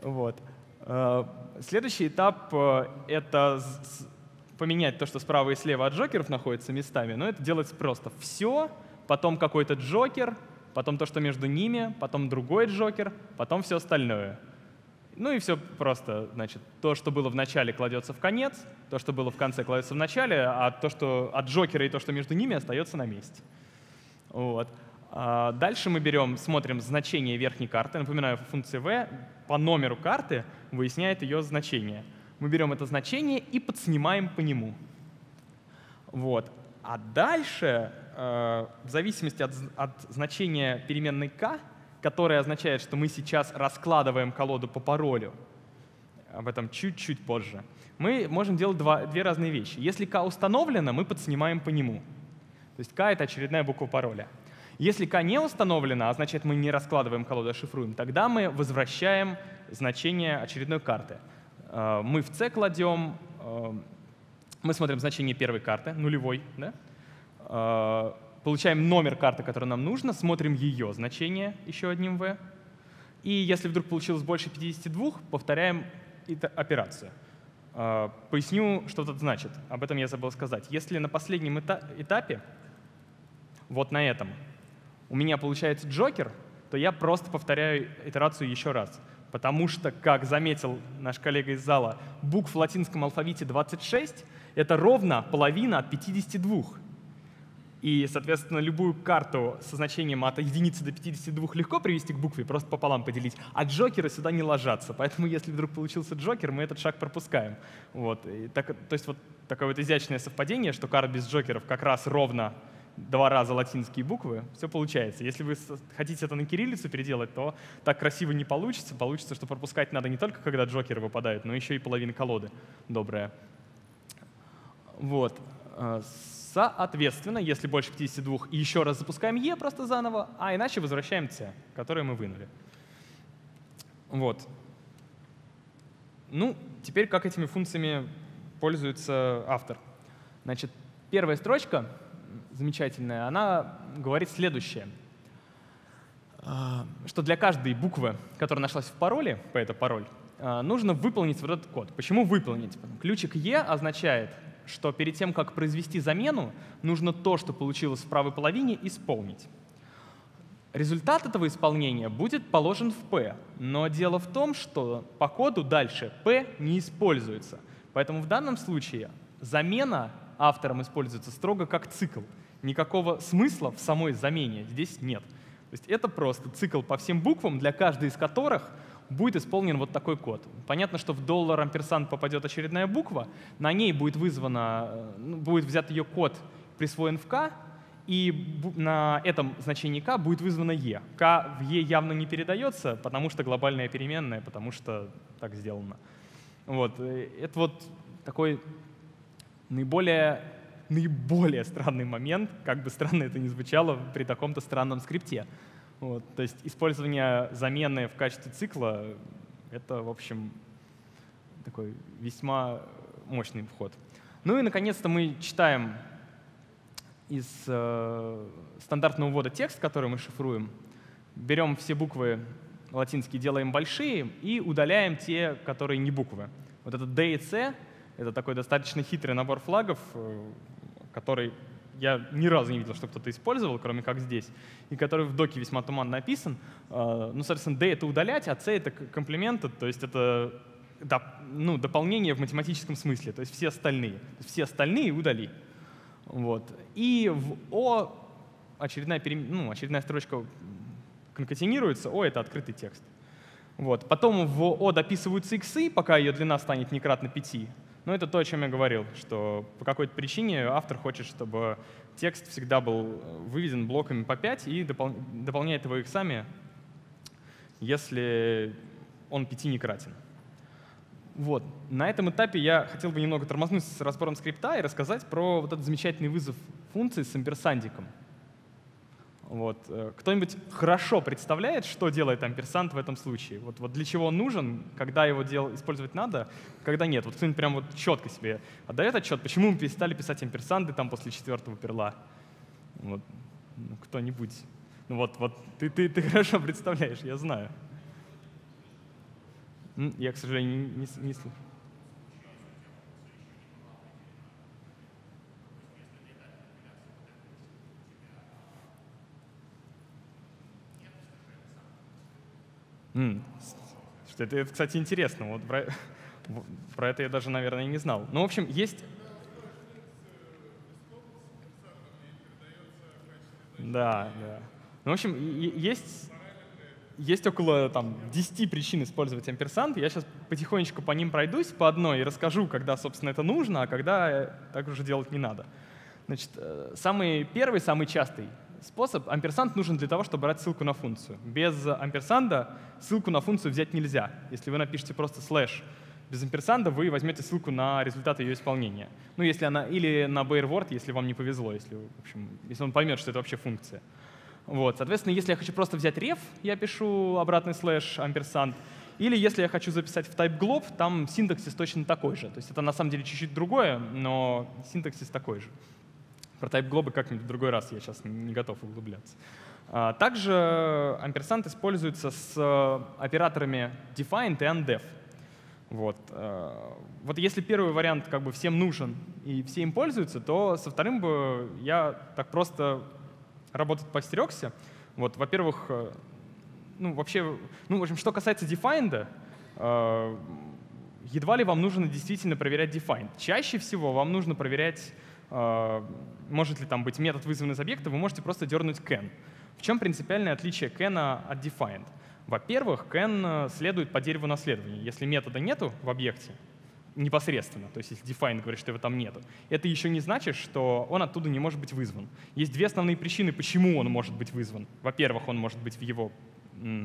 Вот. Э, следующий этап э, — это поменять то, что справа и слева от джокеров находится местами, но это делается просто. Все, потом какой-то джокер, потом то, что между ними, потом другой джокер, потом все остальное. Ну и все просто, значит, то, что было в начале, кладется в конец, то, что было в конце, кладется в начале, а то, что от джокера и то, что между ними, остается на месте. Вот. А дальше мы берем, смотрим значение верхней карты. Напоминаю, функция v по номеру карты выясняет ее значение. Мы берем это значение и подснимаем по нему. Вот. А дальше, э, в зависимости от, от значения переменной k, которая означает, что мы сейчас раскладываем колоду по паролю, об этом чуть-чуть позже, мы можем делать два, две разные вещи. Если k установлено, мы подснимаем по нему. То есть k — это очередная буква пароля. Если k не установлено, а значит мы не раскладываем колоду, а шифруем, тогда мы возвращаем значение очередной карты. Э, мы в c кладем, э, мы смотрим значение первой карты, нулевой, да? Э, получаем номер карты, которая нам нужна, смотрим ее значение еще одним v. И если вдруг получилось больше 52, повторяем операцию. Поясню, что это значит. Об этом я забыл сказать. Если на последнем этапе, вот на этом, у меня получается джокер, то я просто повторяю итерацию еще раз. Потому что, как заметил наш коллега из зала, букв в латинском алфавите 26 — это ровно половина от 52. И, соответственно, любую карту со значением от единицы до 52 легко привести к букве, просто пополам поделить, а джокеры сюда не ложатся. Поэтому, если вдруг получился джокер, мы этот шаг пропускаем. Вот. И так, то есть вот такое вот изящное совпадение, что карта без джокеров как раз ровно два раза латинские буквы, все получается. Если вы хотите это на кириллицу переделать, то так красиво не получится. Получится, что пропускать надо не только, когда джокеры выпадают, но еще и половина колоды добрая. Вот. А, Соответственно, если больше 52, еще раз запускаем E просто заново, а иначе возвращаем C, которое мы вынули. Вот. Ну, теперь как этими функциями пользуется автор. Значит, первая строчка, замечательная, она говорит следующее, а, что для каждой буквы, которая нашлась в пароле, по это пароль, а, нужно выполнить вот этот код. Почему выполнить? Ключик E означает что перед тем, как произвести замену, нужно то, что получилось в правой половине, исполнить. Результат этого исполнения будет положен в P, но дело в том, что по коду дальше P не используется. Поэтому в данном случае замена автором используется строго как цикл. Никакого смысла в самой замене здесь нет. То есть это просто цикл по всем буквам, для каждой из которых будет исполнен вот такой код. Понятно, что в доллар амперсант попадет очередная буква, на ней будет вызвана, э, ну, будет взят ее код, присвоен в k, и на этом значении k будет вызвано e. k в e явно не передается, потому что глобальная переменная, потому что так сделано. Вот. Э, это вот такой наиболее, наиболее странный момент, как бы странно это ни звучало при таком-то странном скрипте. Вот, то есть использование замены в качестве цикла — это, в общем, такой весьма мощный вход. Ну и, наконец-то, мы читаем из э, стандартного ввода текст, который мы шифруем, берем все буквы латинские, делаем большие и удаляем те, которые не буквы. Вот этот D и C — это такой достаточно хитрый набор флагов, э, который я ни разу не видел, что кто-то использовал, кроме как здесь, и который в доке весьма туманно написан. А, ну, соответственно, D — это удалять, а C — это комплименты, то есть это ну, дополнение в математическом смысле, то есть все остальные. Все остальные удали. Вот. И в O очередная, перем... ну, очередная строчка конкатинируется, O — это открытый текст. Вот. Потом в O дописываются иксы, пока ее длина станет некратно 5. Но это то, о чем я говорил, что по какой-то причине автор хочет, чтобы текст всегда был выведен блоками по 5 и допол дополняет его иксами, если он 5 некратен. Вот. На этом этапе я хотел бы немного тормознуть с разбором скрипта и рассказать про вот этот замечательный вызов функции с амперсандиком. Вот. Э, кто-нибудь хорошо представляет, что делает амперсант в этом случае? Вот, вот для чего он нужен, когда его дел, использовать надо, когда нет? Вот кто-нибудь прям вот четко себе отдает отчет, почему мы перестали писать амперсанды там после четвертого перла? Вот. Ну, кто-нибудь. Ну вот, вот ты, ты, ты хорошо представляешь, я знаю. Я, к сожалению, не, не, слышу. Это, это, кстати, интересно. Вот про, *laughs* про это я даже, наверное, не знал. Ну, в общем, есть... Да, да. Ну, в общем, есть, есть около там, 10 причин использовать амперсант. Я сейчас потихонечку по ним пройдусь по одной и расскажу, когда, собственно, это нужно, а когда так уже делать не надо. Значит, э, самый первый, самый частый способ. Амперсанд нужен для того, чтобы брать ссылку на функцию. Без амперсанда ссылку на функцию взять нельзя. Если вы напишете просто слэш без амперсанда, вы возьмете ссылку на результат ее исполнения. Ну, если она, или на BareWord, если вам не повезло, если, в общем, если он поймет, что это вообще функция. Вот, соответственно, если я хочу просто взять ref, я пишу обратный слэш амперсанд, или если я хочу записать в type glob, там синтаксис точно такой же. То есть это на самом деле чуть-чуть другое, но синтаксис такой же. Про type глобы как-нибудь в другой раз, я сейчас не готов углубляться. А, также амперсант используется с э, операторами defined и undef. Вот. Э, вот если первый вариант как бы всем нужен и все им пользуются, то со вторым бы я так просто работать постерегся. Вот, во-первых, э, ну вообще, ну в общем, что касается defined, едва ли вам нужно действительно проверять defined. Чаще всего вам нужно проверять может ли там быть метод, вызванный из объекта, вы можете просто дернуть can. В чем принципиальное отличие can от defined? Во-первых, can следует по дереву наследования. Если метода нету в объекте, непосредственно, то есть если define говорит, что его там нету, это еще не значит, что он оттуда не может быть вызван. Есть две основные причины, почему он может быть вызван. Во-первых, он может быть в его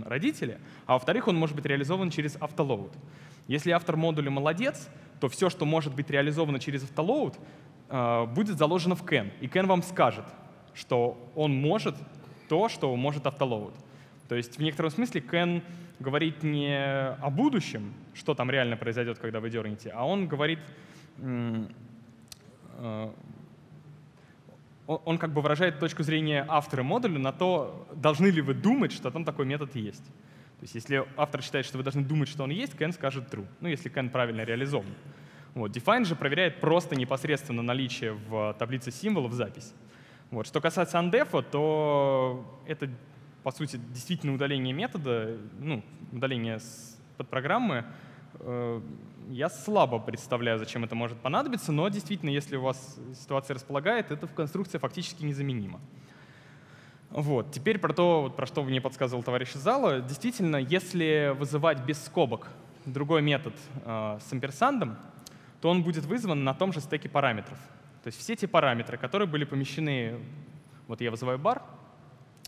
родителе, а во-вторых, он может быть реализован через автолоуд. Если автор модуля молодец, то все, что может быть реализовано через автолоуд, будет заложено в Ken, и Ken вам скажет, что он может то, что может автолоуд. То есть в некотором смысле Ken говорит не о будущем, что там реально произойдет, когда вы дернете, а он говорит, э, он как бы выражает точку зрения автора модуля на то, должны ли вы думать, что там такой метод есть. То есть если автор считает, что вы должны думать, что он есть, Ken скажет true. Ну, если Ken правильно реализован. Вот. Define же проверяет просто непосредственно наличие в таблице символов запись. Вот. Что касается undef, то это, по сути, действительно удаление метода, ну, удаление под программы. Э, я слабо представляю, зачем это может понадобиться, но действительно, если у вас ситуация располагает, это в конструкции фактически незаменимо. Вот. Теперь про то, про что мне подсказывал товарищ из зала. Действительно, если вызывать без скобок другой метод э, с амперсандом, то он будет вызван на том же стеке параметров. То есть все те параметры, которые были помещены, вот я вызываю бар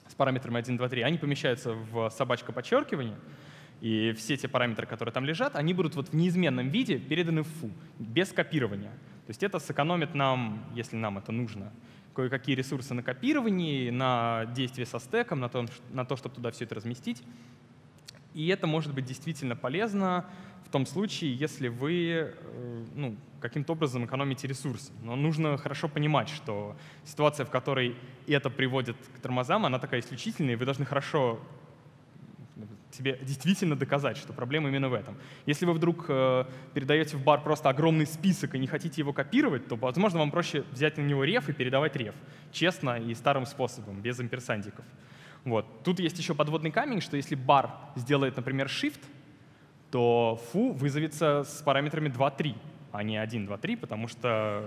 с параметрами 1, 2, 3, они помещаются в собачка подчеркивание, и все те параметры, которые там лежат, они будут вот в неизменном виде переданы в фу, без копирования. То есть это сэкономит нам, если нам это нужно, кое-какие ресурсы на копировании, на действие со стеком, на то, на то, чтобы туда все это разместить. И это может быть действительно полезно в том случае, если вы э, ну, каким-то образом экономите ресурсы. Но нужно хорошо понимать, что ситуация, в которой это приводит к тормозам, она такая исключительная, и вы должны хорошо себе действительно доказать, что проблема именно в этом. Если вы вдруг э, передаете в бар просто огромный список и не хотите его копировать, то, возможно, вам проще взять на него реф и передавать реф. Честно и старым способом, без амперсандиков. Вот. Тут есть еще подводный камень, что если бар сделает, например, shift, то фу вызовется с параметрами 2, 3. а не 1, 2, 3, потому что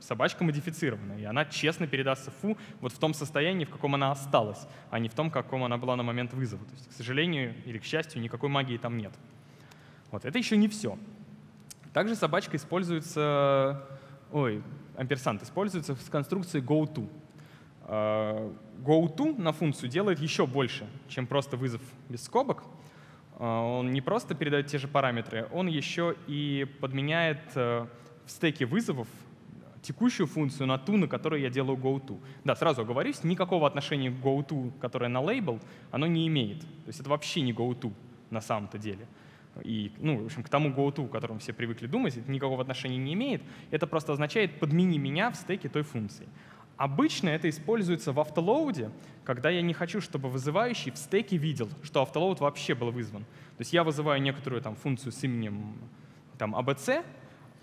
собачка модифицирована, и она честно передастся фу вот в том состоянии, в каком она осталась, а не в том, каком она была на момент вызова. То есть, к сожалению или к счастью, никакой магии там нет. Вот, это еще не все. Также собачка используется, ой, амперсант используется в конструкции goTo. А, goTo на функцию делает еще больше, чем просто вызов без скобок. А, он не просто передает те же параметры, он еще и подменяет э, в стеке вызовов текущую функцию на ту, на которой я делаю goTo. Да, сразу оговорюсь, никакого отношения к goTo, которое на лейбл, оно не имеет. То есть это вообще не goTo на самом-то деле. И, ну, в общем, к тому goTo, к которому все привыкли думать, это никакого отношения не имеет. Это просто означает «подмени меня в стеке той функции». Обычно это используется в автолоуде, когда я не хочу, чтобы вызывающий в стеке видел, что автолоуд вообще был вызван. То есть я вызываю некоторую там, функцию с именем там, ABC,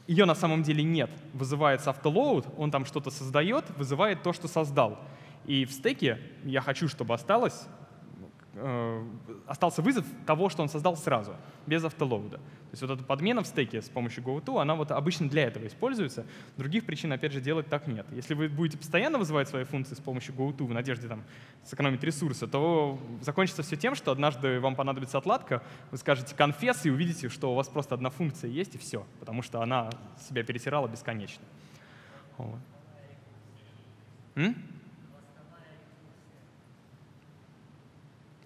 ее на самом деле нет. Вызывается автолоуд, он там что-то создает, вызывает то, что создал. И в стеке я хочу, чтобы осталось остался вызов того, что он создал сразу, без автолоуда. То есть вот эта подмена в стеке с помощью GoTo, она вот обычно для этого используется. Других причин, опять же, делать так нет. Если вы будете постоянно вызывать свои функции с помощью GoTo в надежде там, сэкономить ресурсы, то закончится все тем, что однажды вам понадобится отладка, вы скажете конфесс и увидите, что у вас просто одна функция есть, и все, потому что она себя перетирала бесконечно. Вот.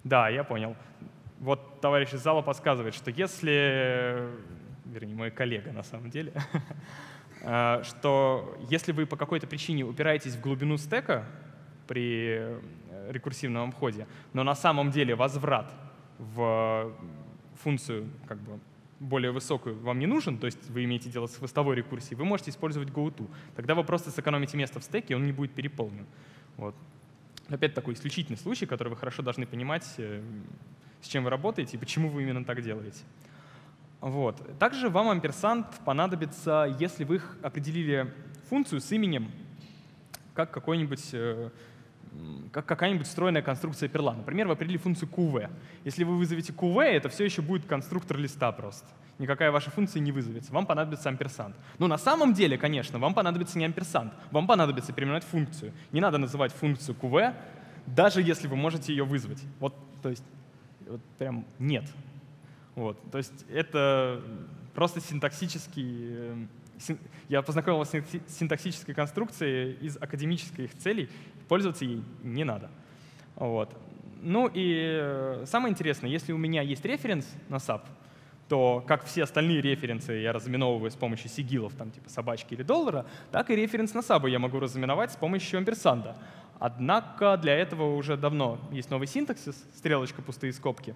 Да, я понял. Вот товарищ из зала подсказывает, что если, вернее, мой коллега на самом деле, *laughs* э, что если вы по какой-то причине упираетесь в глубину стека при э, рекурсивном обходе, но на самом деле возврат в функцию как бы более высокую вам не нужен, то есть вы имеете дело с хвостовой рекурсией, вы можете использовать GoTo. Тогда вы просто сэкономите место в стеке, он не будет переполнен. Вот. Опять такой исключительный случай, который вы хорошо должны понимать, э, с чем вы работаете и почему вы именно так делаете. Вот. Также вам амперсант понадобится, если вы определили функцию с именем, как какой-нибудь э, как какая-нибудь встроенная конструкция перла. Например, вы определили функцию QV. Если вы вызовете QV, это все еще будет конструктор листа просто. Никакая ваша функция не вызовется. Вам понадобится амперсант. Но на самом деле, конечно, вам понадобится не амперсант. Вам понадобится переименовать функцию. Не надо называть функцию QV, даже если вы можете ее вызвать. Вот, то есть, вот прям нет. Вот, то есть это просто синтаксический э, я познакомился с синтаксической конструкцией из академических целей, пользоваться ей не надо. Вот. Ну и э, самое интересное, если у меня есть референс на SAP, то как все остальные референсы я разминовываю с помощью сигилов, там типа собачки или доллара, так и референс на SAP я могу разминовать с помощью амперсанда. Однако для этого уже давно есть новый синтаксис, стрелочка, пустые скобки.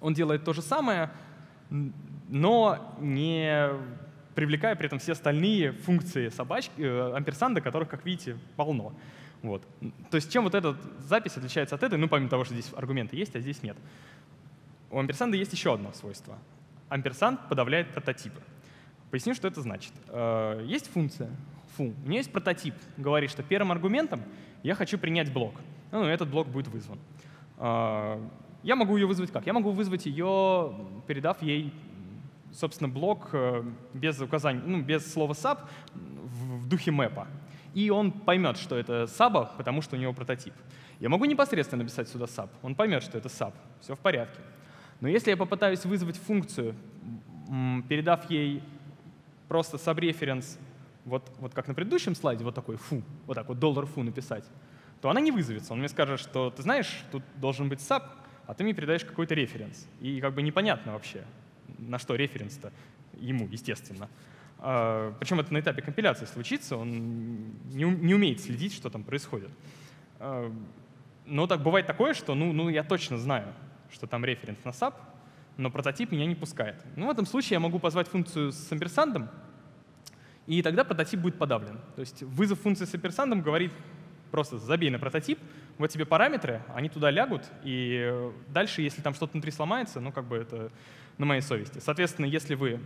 Он делает то же самое, но не привлекая при этом все остальные функции собачки, э, амперсанда, которых, как видите, полно. Вот. То есть чем вот эта запись отличается от этой, ну, помимо того, что здесь аргументы есть, а здесь нет. У амперсанда есть еще одно свойство. Амперсанд подавляет прототипы. Поясню, что это значит. Э, есть функция фу, у нее есть прототип, говорит, что первым аргументом я хочу принять блок. Ну, этот блок будет вызван. Э, я могу ее вызвать как? Я могу вызвать ее, передав ей собственно, блок э, без указания, ну, без слова sub в духе мэпа. И он поймет, что это саба, потому что у него прототип. Я могу непосредственно написать сюда sub. Он поймет, что это sub. Все в порядке. Но если я попытаюсь вызвать функцию, передав ей просто subreference, вот, вот как на предыдущем слайде, вот такой фу, вот так вот доллар фу написать, то она не вызовется. Он мне скажет, что ты знаешь, тут должен быть sub, а ты мне передаешь какой-то референс. И как бы непонятно вообще, на что референс-то ему, естественно. А, Причем это на этапе компиляции случится, он не, не умеет следить, что там происходит. А, но так бывает такое, что ну, ну, я точно знаю, что там референс на SAP, но прототип меня не пускает. Ну, в этом случае я могу позвать функцию с амперсандом, и тогда прототип будет подавлен. То есть вызов функции с амперсандом говорит просто забей на прототип, вот тебе параметры, они туда лягут, и дальше, если там что-то внутри сломается, ну, как бы это на моей совести. Соответственно, если вы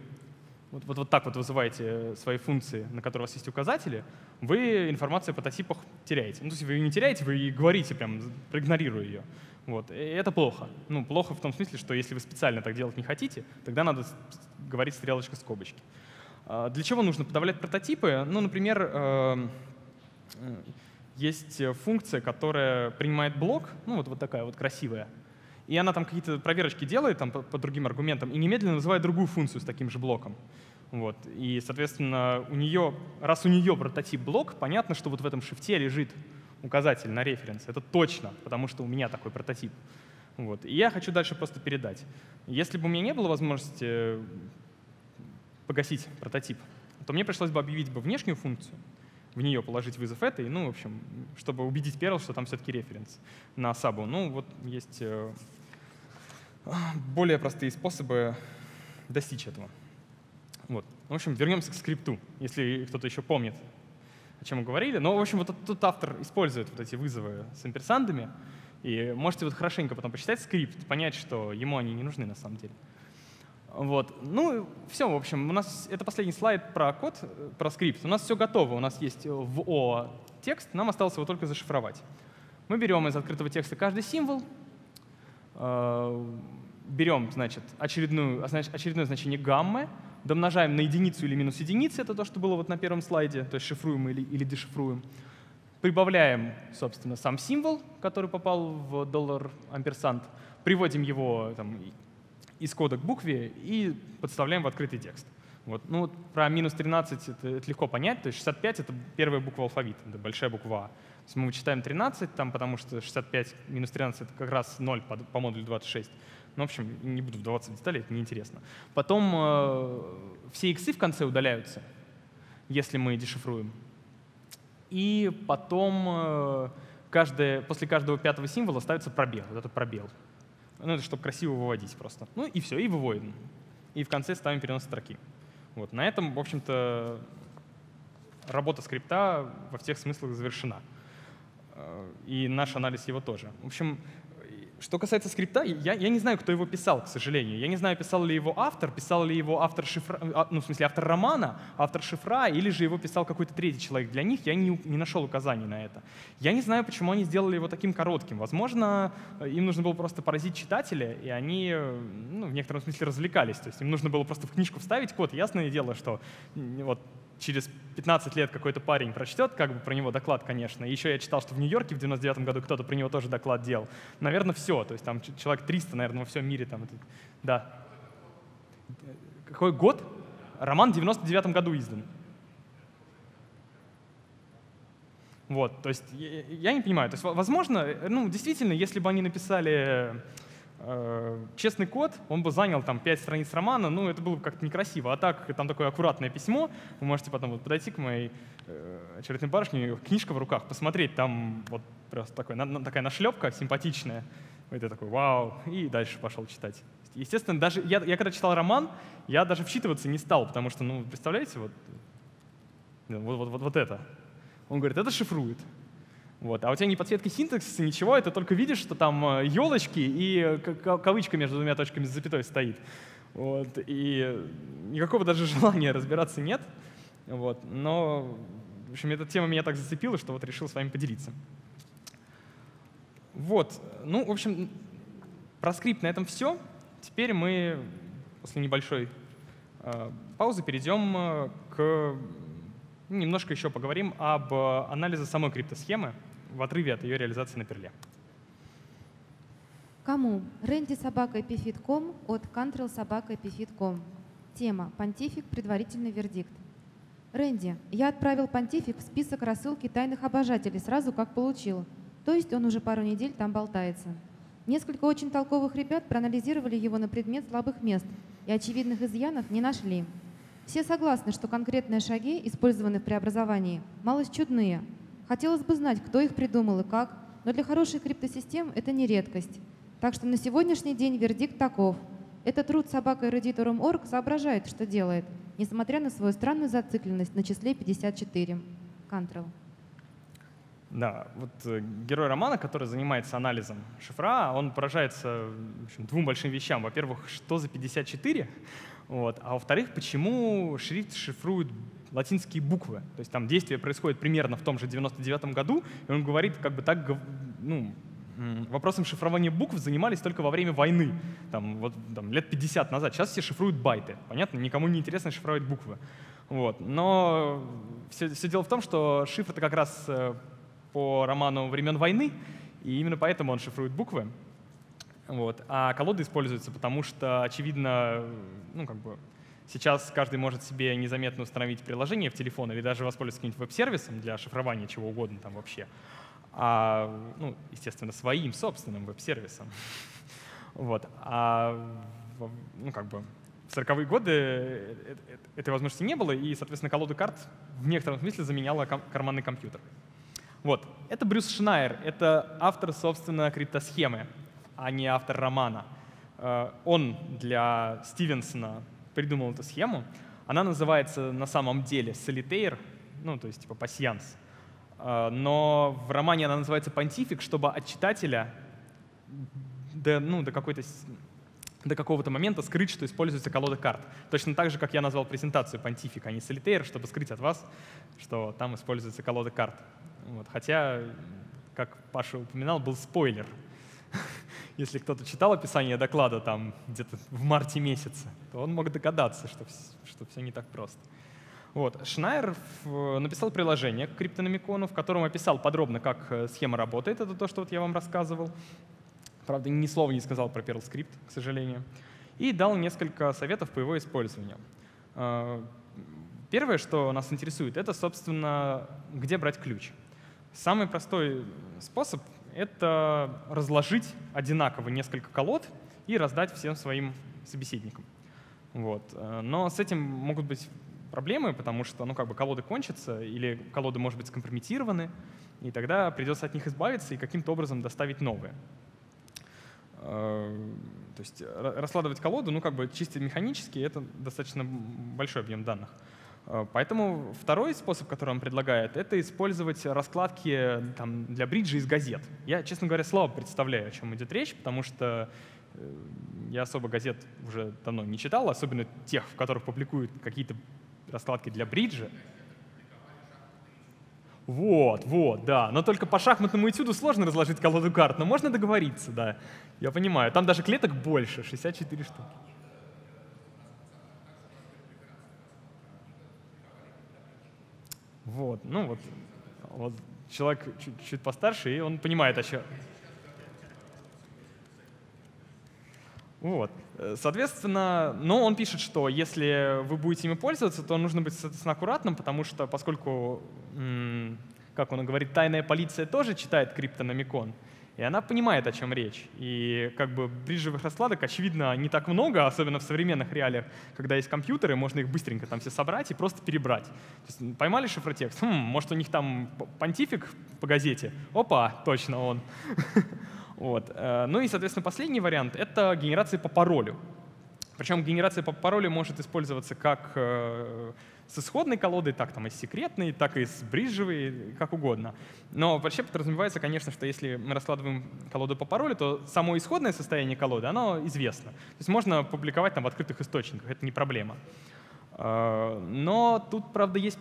вот, вот, вот так вот вызываете свои функции, на которые у вас есть указатели, вы информацию о прототипах теряете. Ну, то есть вы ее не теряете, вы и говорите, прям проигнорируя ее. Вот. И это плохо. Ну, плохо в том смысле, что если вы специально так делать не хотите, тогда надо говорить стрелочка скобочки. А, для чего нужно подавлять прототипы? Ну, например, э, есть функция, которая принимает блок, ну вот, вот такая вот красивая, и она там какие-то проверочки делает там, по, по другим аргументам и немедленно называет другую функцию с таким же блоком. Вот. И, соответственно, у нее, раз у нее прототип блок, понятно, что вот в этом шифте лежит указатель на референс. Это точно, потому что у меня такой прототип. Вот. И я хочу дальше просто передать. Если бы у меня не было возможности погасить прототип, то мне пришлось бы объявить бы внешнюю функцию, в нее положить вызов этой, ну, в общем, чтобы убедить Perl, что там все-таки референс на сабу. Ну, вот есть э, более простые способы достичь этого. Вот. В общем, вернемся к скрипту, если кто-то еще помнит, о чем мы говорили. Но, в общем, вот тут автор использует вот эти вызовы с амперсандами, и можете вот хорошенько потом почитать скрипт, понять, что ему они не нужны на самом деле. Вот. Ну, все, в общем, у нас это последний слайд про код, про скрипт. У нас все готово, у нас есть в О текст, нам осталось его только зашифровать. Мы берем из открытого текста каждый символ, э, берем, значит, очередную, очередное значение гаммы, домножаем на единицу или минус единицы, это то, что было вот на первом слайде, то есть шифруем или, или дешифруем. Прибавляем, собственно, сам символ, который попал в доллар амперсант, приводим его там, из кода к букве и подставляем в открытый текст. Вот. Ну, вот про минус 13 это, это легко понять, то есть 65 — это первая буква алфавита, это большая буква А. То есть мы вычитаем 13, там, потому что 65 минус 13 — это как раз 0 по, по модулю 26. Ну, в общем, не буду вдаваться в детали, это неинтересно. Потом э, все иксы в конце удаляются, если мы дешифруем. И потом э, каждое, после каждого пятого символа ставится пробел, вот это пробел. Ну, это чтобы красиво выводить просто. Ну и все, и выводим. И в конце ставим перенос строки. Вот. На этом, в общем-то, работа скрипта во всех смыслах завершена. Э, и наш анализ его тоже. В общем, что касается скрипта, я, я не знаю, кто его писал, к сожалению. Я не знаю, писал ли его автор, писал ли его автор шифра, а, ну, в смысле, автор романа, автор шифра, или же его писал какой-то третий человек. Для них я не, не нашел указаний на это. Я не знаю, почему они сделали его таким коротким. Возможно, им нужно было просто поразить читателя, и они ну, в некотором смысле развлекались. То есть им нужно было просто в книжку вставить код. Ясное дело, что вот через 15 лет какой-то парень прочтет как бы про него доклад, конечно. еще я читал, что в Нью-Йорке в 99 году кто-то про него тоже доклад делал. Наверное, все. То есть там человек 300, наверное, во всем мире. Там, да. Какой год? Роман в 99 году издан. Вот, то есть я, я не понимаю. То есть, возможно, ну, действительно, если бы они написали Э, честный код, он бы занял там 5 страниц романа, ну это было бы как-то некрасиво. А так, там такое аккуратное письмо, вы можете потом вот подойти к моей э, очередной барышне, книжка в руках, посмотреть, там вот просто такой, на, такая нашлепка симпатичная, и ты такой, вау, и дальше пошел читать. Естественно, даже я, я когда читал роман, я даже вчитываться не стал, потому что, ну, представляете, вот, вот, вот, вот, вот это. Он говорит, это шифрует. Вот. А у тебя не подсветки синтаксиса, ничего, это только видишь, что там елочки э, и кавычка между двумя точками с запятой стоит. Вот. И никакого даже *laughs* желания разбираться нет. Вот. Но, в общем, эта тема меня так зацепила, что вот решил с вами поделиться. Вот. Ну, в общем, про скрипт на этом все. Теперь мы после небольшой э, паузы перейдем э, к немножко еще поговорим об э, анализе самой криптосхемы в отрыве от ее реализации на перле. Кому? Рэнди собака Эпифит.ком от Control собака Эпифит.ком. Тема «Понтифик. Предварительный вердикт». Рэнди, я отправил Понтифик в список рассылки тайных обожателей сразу как получил. То есть он уже пару недель там болтается. Несколько очень толковых ребят проанализировали его на предмет слабых мест и очевидных изъянов не нашли. Все согласны, что конкретные шаги, использованные в преобразовании, малость чудные, Хотелось бы знать, кто их придумал и как, но для хороших криптосистем это не редкость. Так что на сегодняшний день вердикт таков. Этот труд собака Eruditorум.org соображает, что делает, несмотря на свою странную зацикленность на числе 54. Кантрел. Да, вот э, герой романа, который занимается анализом шифра, он поражается общем, двум большим вещам. Во-первых, что за 54? Вот. А во-вторых, почему шрифт шифрует латинские буквы. То есть там действие происходит примерно в том же 99 году, и он говорит, как бы так, ну, вопросом шифрования букв занимались только во время войны, там, вот, там, лет 50 назад. Сейчас все шифруют байты. Понятно? Никому не интересно шифровать буквы. Вот. Но все, все дело в том, что шифр — это как раз э, по роману «Времен войны», и именно поэтому он шифрует буквы. Вот. А колоды используются, потому что, очевидно, ну, как бы, сейчас каждый может себе незаметно установить приложение в телефон или даже воспользоваться каким-нибудь веб-сервисом для шифрования чего угодно там вообще. А, ну, естественно, своим собственным веб-сервисом. *laughs* Вот. А ну, как бы, в 40-е годы э, э, э, этой возможности не было, и, соответственно, колода карт в некотором смысле заменяла карманный компьютер. Вот. Это Брюс Шнайер, это автор, собственно, криптосхемы а не автор романа. Он для Стивенсона придумал эту схему. Она называется на самом деле Solitaire, ну, то есть типа пассианс. Э, но в романе она называется понтифик, чтобы от читателя до, ну, до какой-то до какого-то момента скрыть, что используется колода карт. Точно так же, как я назвал презентацию понтифик, а не солитейр, чтобы скрыть от вас, что там используется колода карт. Вот. Хотя, как Паша упоминал, был спойлер *laughs* если кто-то читал описание доклада там где-то в марте месяце, то он мог догадаться, что, что все не так просто. Вот. Шнайер написал приложение к криптономикону, в котором описал подробно, как э, схема работает. Это то, что вот я вам рассказывал. Правда, ни слова не сказал про Perl скрипт, к сожалению. И дал несколько советов по его использованию. Э, первое, что нас интересует, это, собственно, где брать ключ. Самый простой способ это разложить одинаково несколько колод и раздать всем своим собеседникам. Вот. Но с этим могут быть проблемы, потому что ну, как бы колоды кончатся или колоды, может быть, скомпрометированы, и тогда придется от них избавиться и каким-то образом доставить новые. Э, то есть раскладывать колоду, ну как бы чисто механически, это достаточно большой объем данных. Э, поэтому второй способ, который он предлагает, это использовать раскладки там, для бриджа из газет. Я, честно говоря, слабо представляю, о чем идет речь, потому что э, я особо газет уже давно не читал, особенно тех, в которых публикуют какие-то раскладки для бриджа. Вот, вот, да. Но только по шахматному этюду сложно разложить колоду карт, но можно договориться, да. Я понимаю. Там даже клеток больше, 64 штуки. Вот, ну вот, вот человек чуть, чуть постарше, и он понимает, о чем. Вот. Соответственно, но он пишет, что если вы будете ими пользоваться, то нужно быть, соответственно, аккуратным, потому что поскольку, как он говорит, тайная полиция тоже читает криптономикон, и она понимает, о чем речь. И как бы бриджевых раскладок, очевидно, не так много, особенно в современных реалиях, когда есть компьютеры, можно их быстренько там все собрать и просто перебрать. То есть, поймали шифротекст? Хм, может, у них там понтифик по газете? Опа, точно он. *laughs* вот. Э, ну и, соответственно, последний вариант — это генерация по паролю. Причем генерация по паролю может использоваться как э, с исходной колодой, так там и с секретной, так и с бриджевой, как угодно. Но вообще подразумевается, конечно, что если мы раскладываем колоду по паролю, то само исходное состояние колоды, оно известно. То есть можно публиковать там в открытых источниках, это не проблема. А, но тут, правда, есть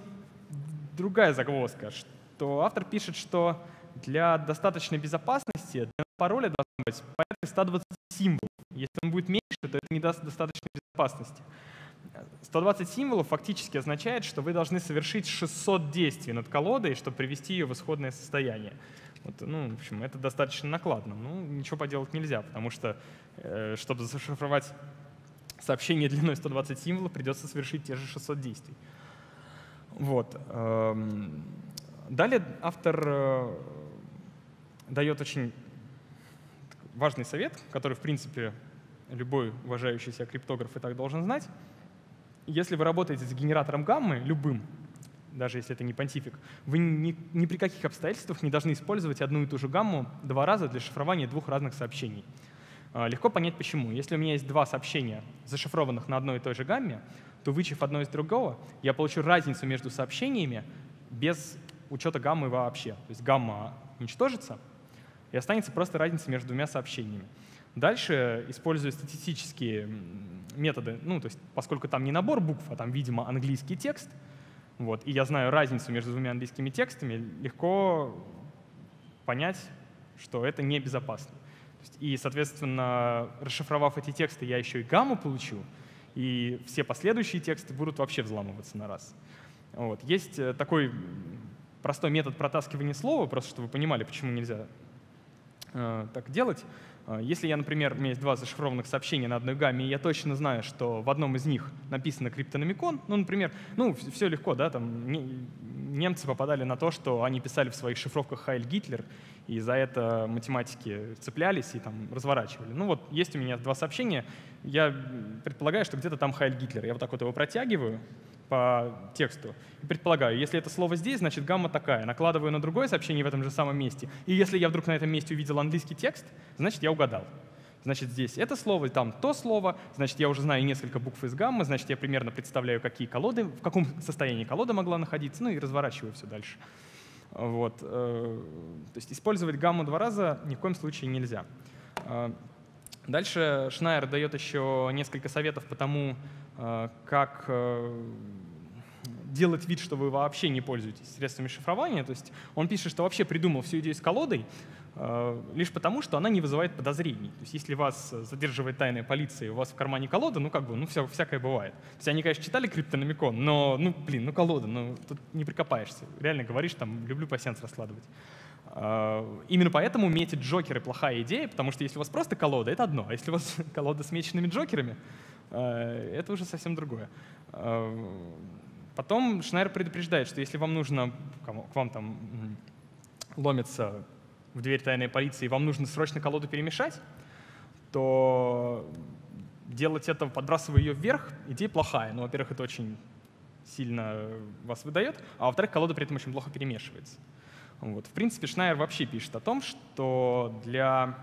другая загвоздка, что автор пишет, что для достаточной безопасности для пароля должно быть порядка 120 символов. Если он будет меньше, то это не даст достаточной безопасности. 120 символов фактически означает, что вы должны совершить 600 действий над колодой, чтобы привести ее в исходное состояние. Вот, ну, в общем, это достаточно накладно. Ну, ничего поделать нельзя, потому что, э, чтобы зашифровать сообщение длиной 120 символов, придется совершить те же 600 действий. Вот. Эм, далее автор э, дает очень важный совет, который, в принципе, любой уважающий себя криптограф и так должен знать если вы работаете с генератором гаммы, любым, даже если это не понтифик, вы ни, ни при каких обстоятельствах не должны использовать одну и ту же гамму два раза для шифрования двух разных сообщений. А, легко понять почему. Если у меня есть два сообщения, зашифрованных на одной и той же гамме, то вычив одно из другого, я получу разницу между сообщениями без учета гаммы вообще. То есть гамма уничтожится, и останется просто разница между двумя сообщениями. Дальше, используя статистические методы, ну, то есть, поскольку там не набор букв, а там, видимо, английский текст, вот, и я знаю разницу между двумя английскими текстами, легко понять, что это небезопасно. И, соответственно, расшифровав эти тексты, я еще и гамму получу, и все последующие тексты будут вообще взламываться на раз. Вот. Есть э, такой простой метод протаскивания слова, просто чтобы вы понимали, почему нельзя э, так делать. Э, если я, например, у меня есть два зашифрованных сообщения на одной гамме, и я точно знаю, что в одном из них написано криптономикон, ну, например, ну, все легко, да, там немцы попадали на то, что они писали в своих шифровках «Хайль Гитлер», и за это математики цеплялись и там разворачивали. Ну вот есть у меня два сообщения, я предполагаю, что где-то там «Хайль Гитлер». Я вот так вот его протягиваю, по тексту. И предполагаю, если это слово здесь, значит гамма такая. Накладываю на другое сообщение в этом же самом месте. И если я вдруг на этом месте увидел английский текст, значит я угадал. Значит, здесь это слово, там то слово, значит, я уже знаю несколько букв из гаммы, значит, я примерно представляю, какие колоды, в каком состоянии колода могла находиться, ну и разворачиваю все дальше. Вот. Э, то есть использовать гамму два раза ни в коем случае нельзя. Э, дальше Шнайер дает еще несколько советов по тому, э, как делать вид, что вы вообще не пользуетесь средствами шифрования. То есть он пишет, что вообще придумал всю идею с колодой, лишь потому, что она не вызывает подозрений. То есть если вас задерживает тайная полиция, и у вас в кармане колода, ну как бы, ну все, всякое бывает. То есть они, конечно, читали криптономикон, но, ну блин, ну колода, ну тут не прикопаешься. Реально говоришь, там, люблю пассианс раскладывать. Э, именно поэтому метить джокеры плохая идея, потому что если у вас просто колода, это одно, а если у вас *laughs* колода с меченными джокерами, э, это уже совсем другое. Потом Шнайер предупреждает, что если вам нужно, к вам там ломится в дверь тайной полиции, и вам нужно срочно колоду перемешать, то делать это, подбрасывая ее вверх, идея плохая. Ну, во-первых, это очень сильно вас выдает, а во-вторых, колода при этом очень плохо перемешивается. Вот. В принципе, Шнайер вообще пишет о том, что для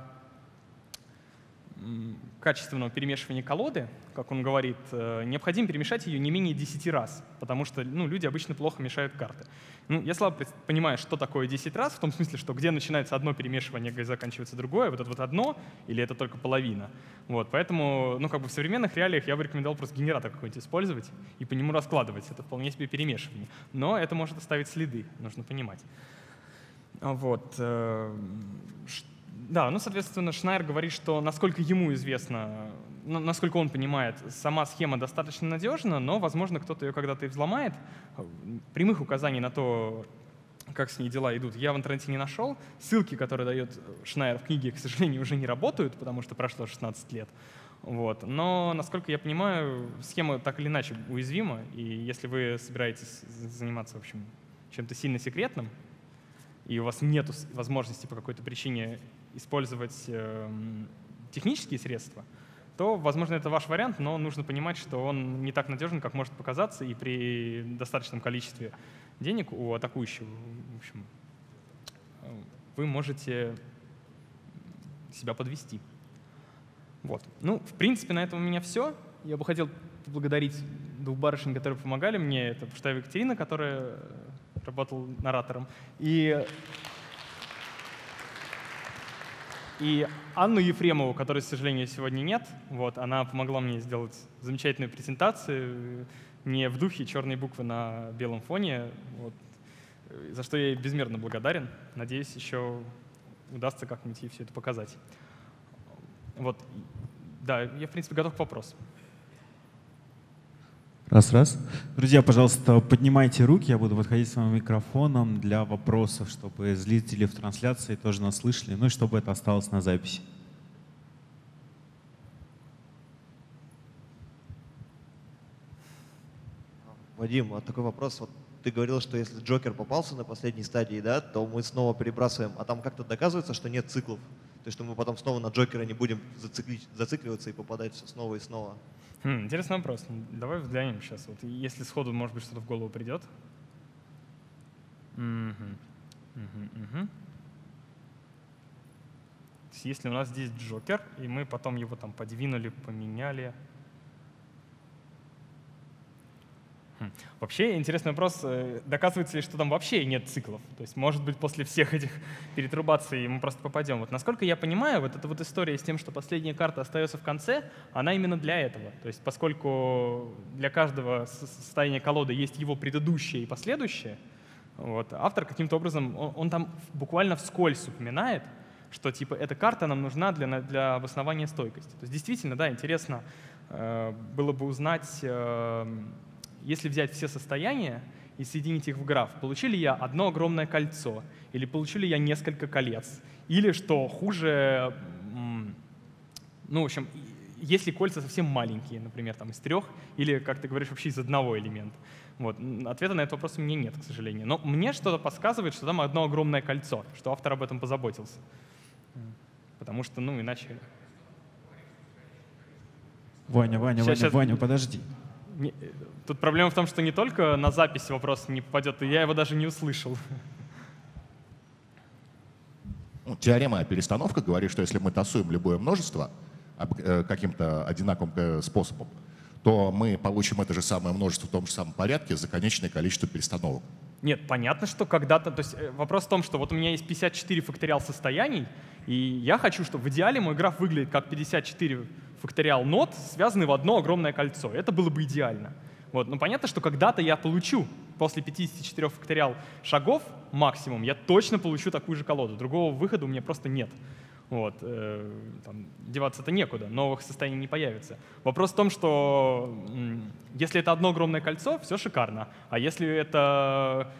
качественного перемешивания колоды, как он говорит, э, необходимо перемешать ее не менее 10 раз, потому что ну, люди обычно плохо мешают карты. Ну, я слабо понимаю, что такое 10 раз, в том смысле, что где начинается одно перемешивание, где заканчивается другое, вот это вот одно, или это только половина. Вот, поэтому ну, как бы в современных реалиях я бы рекомендовал просто генератор какой-нибудь использовать и по нему раскладывать. Это вполне себе перемешивание. Но это может оставить следы, нужно понимать. Вот. Да, ну, соответственно, Шнайер говорит, что, насколько ему известно, насколько он понимает, сама схема достаточно надежна, но, возможно, кто-то ее когда-то и взломает. Прямых указаний на то, как с ней дела идут, я в интернете не нашел. Ссылки, которые дает Шнайер в книге, к сожалению, уже не работают, потому что прошло 16 лет. Вот. Но, насколько я понимаю, схема так или иначе уязвима, и если вы собираетесь заниматься, в общем, чем-то сильно секретным, и у вас нет возможности по какой-то причине использовать эм, технические средства, то, возможно, это ваш вариант, но нужно понимать, что он не так надежен, как может показаться, и при достаточном количестве денег у атакующего, в общем, вы можете себя подвести. Вот. Ну, в принципе, на этом у меня все. Я бы хотел поблагодарить двух барышень, которые помогали мне. Это Пуштаева Екатерина, которая работала наратором, и и Анну Ефремову, которой, к сожалению, сегодня нет, вот, она помогла мне сделать замечательную презентацию, не в духе черной буквы на белом фоне, вот, за что я ей безмерно благодарен. Надеюсь, еще удастся как-нибудь ей все это показать. Вот, да, я, в принципе, готов к вопросу. Раз, раз. Друзья, пожалуйста, поднимайте руки, я буду подходить с вами микрофоном для вопросов, чтобы зрители в трансляции тоже нас слышали, ну и чтобы это осталось на записи. Вадим, вот такой вопрос. Вот ты говорил, что если Джокер попался на последней стадии, да, то мы снова перебрасываем. А там как-то доказывается, что нет циклов? То есть, что мы потом снова на Джокера не будем зацикливаться и попадать снова и снова? Хм, интересный вопрос. Давай взглянем сейчас. Вот если сходу, может быть, что-то в голову придет. Угу. Угу, угу. Если у нас здесь Джокер, и мы потом его там подвинули, поменяли, Хм. Вообще интересный вопрос, э, доказывается ли, что там вообще нет циклов? То есть, может быть, после всех этих *laughs* перетрубаций мы просто попадем. Вот насколько я понимаю, вот эта вот история с тем, что последняя карта остается в конце, она именно для этого. То есть, поскольку для каждого состояния колоды есть его предыдущее и последующее, вот, автор каким-то образом, он, он там буквально вскользь упоминает, что типа эта карта нам нужна для, для обоснования стойкости. То есть действительно, да, интересно, э, было бы узнать, э, если взять все состояния и соединить их в граф, получили я одно огромное кольцо, или получили я несколько колец, или, что хуже, ну, в общем, если кольца совсем маленькие, например, там из трех, или, как ты говоришь, вообще из одного элемента. Вот. Ответа на этот вопрос у меня нет, к сожалению. Но мне что-то подсказывает, что там одно огромное кольцо, что автор об этом позаботился. Потому что, ну, иначе... Ваня, Ваня, сейчас, Ваня, сейчас... Ваня, подожди. Не... Тут проблема в том, что не только на запись вопрос не попадет, и я его даже не услышал. Ну, теорема перестановка говорит, что если мы тасуем любое множество э, каким-то одинаковым э, способом, то мы получим это же самое множество в том же самом порядке за конечное количество перестановок. Нет, понятно, что когда-то... То есть э, вопрос в том, что вот у меня есть 54 факториал состояний, и я хочу, чтобы в идеале мой граф выглядит как 54 факториал нот, связанный в одно огромное кольцо. Это было бы идеально. Вот. Но понятно, что когда-то я получу после 54 факториал шагов максимум, я точно получу такую же колоду. Другого выхода у меня просто нет. Вот, э, там, деваться-то некуда, новых состояний не появится. Вопрос в том, что если это одно огромное кольцо, все шикарно. А если это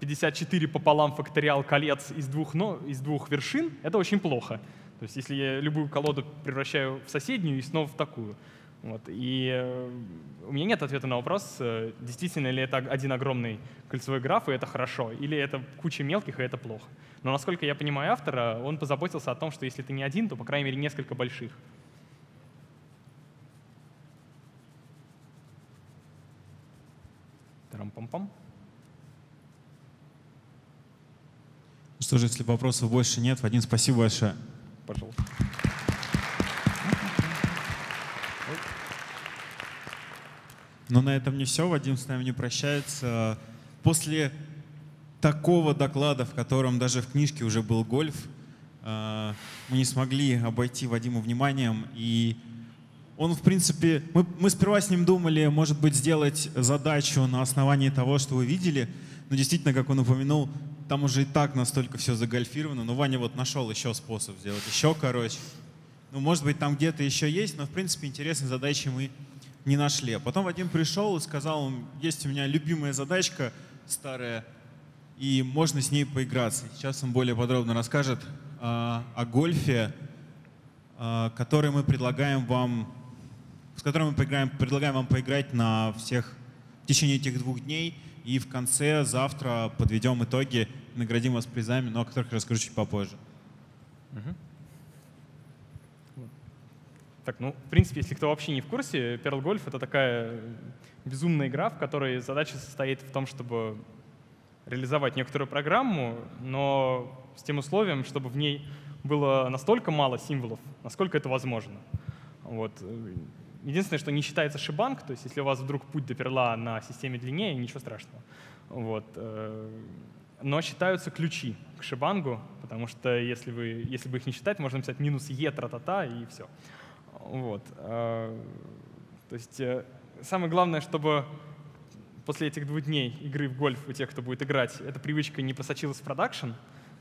54 пополам факториал колец из двух, но, из двух вершин, это очень плохо. То есть если я любую колоду превращаю в соседнюю и снова в такую. Вот. И э, у меня нет ответа на вопрос, э, действительно ли это один огромный кольцевой граф, и это хорошо, или это куча мелких, и это плохо. Но насколько я понимаю автора, он позаботился о том, что если ты не один, то, по крайней мере, несколько больших. Тарам-пам-пам. Ну что же, если вопросов больше нет, Вадим, спасибо большое. Но на этом не все. Вадим с нами не прощается. После такого доклада, в котором даже в книжке уже был гольф, э, мы не смогли обойти Вадиму вниманием. И он, в принципе, мы, мы сперва с ним думали, может быть, сделать задачу на основании того, что вы видели. Но действительно, как он упомянул, там уже и так настолько все загольфировано. Но Ваня вот нашел еще способ сделать еще короче. Ну, может быть, там где-то еще есть, но, в принципе, интересной задачи мы не нашли. А потом Вадим пришел и сказал, есть у меня любимая задачка старая, и можно с ней поиграться. Сейчас он более подробно расскажет а, о гольфе, а, который мы предлагаем вам, с которым мы поиграем, предлагаем вам поиграть на всех в течение этих двух дней. И в конце завтра подведем итоги, наградим вас призами, но о которых расскажу чуть попозже. Угу. Так, ну, в принципе, если кто вообще не в курсе, Perl Golf — это такая безумная игра, в которой задача состоит в том, чтобы реализовать некоторую программу, но с тем условием, чтобы в ней было настолько мало символов, насколько это возможно. Вот. Единственное, что не считается шибанк, то есть если у вас вдруг путь до перла на системе длиннее, ничего страшного. Вот. Э, но считаются ключи к шибангу, потому что если, вы, если бы их не считать, можно написать минус е тра-та-та и все. Вот. А, то есть э, самое главное, чтобы после этих двух дней игры в гольф у тех, кто будет играть, эта привычка не просочилась в продакшн.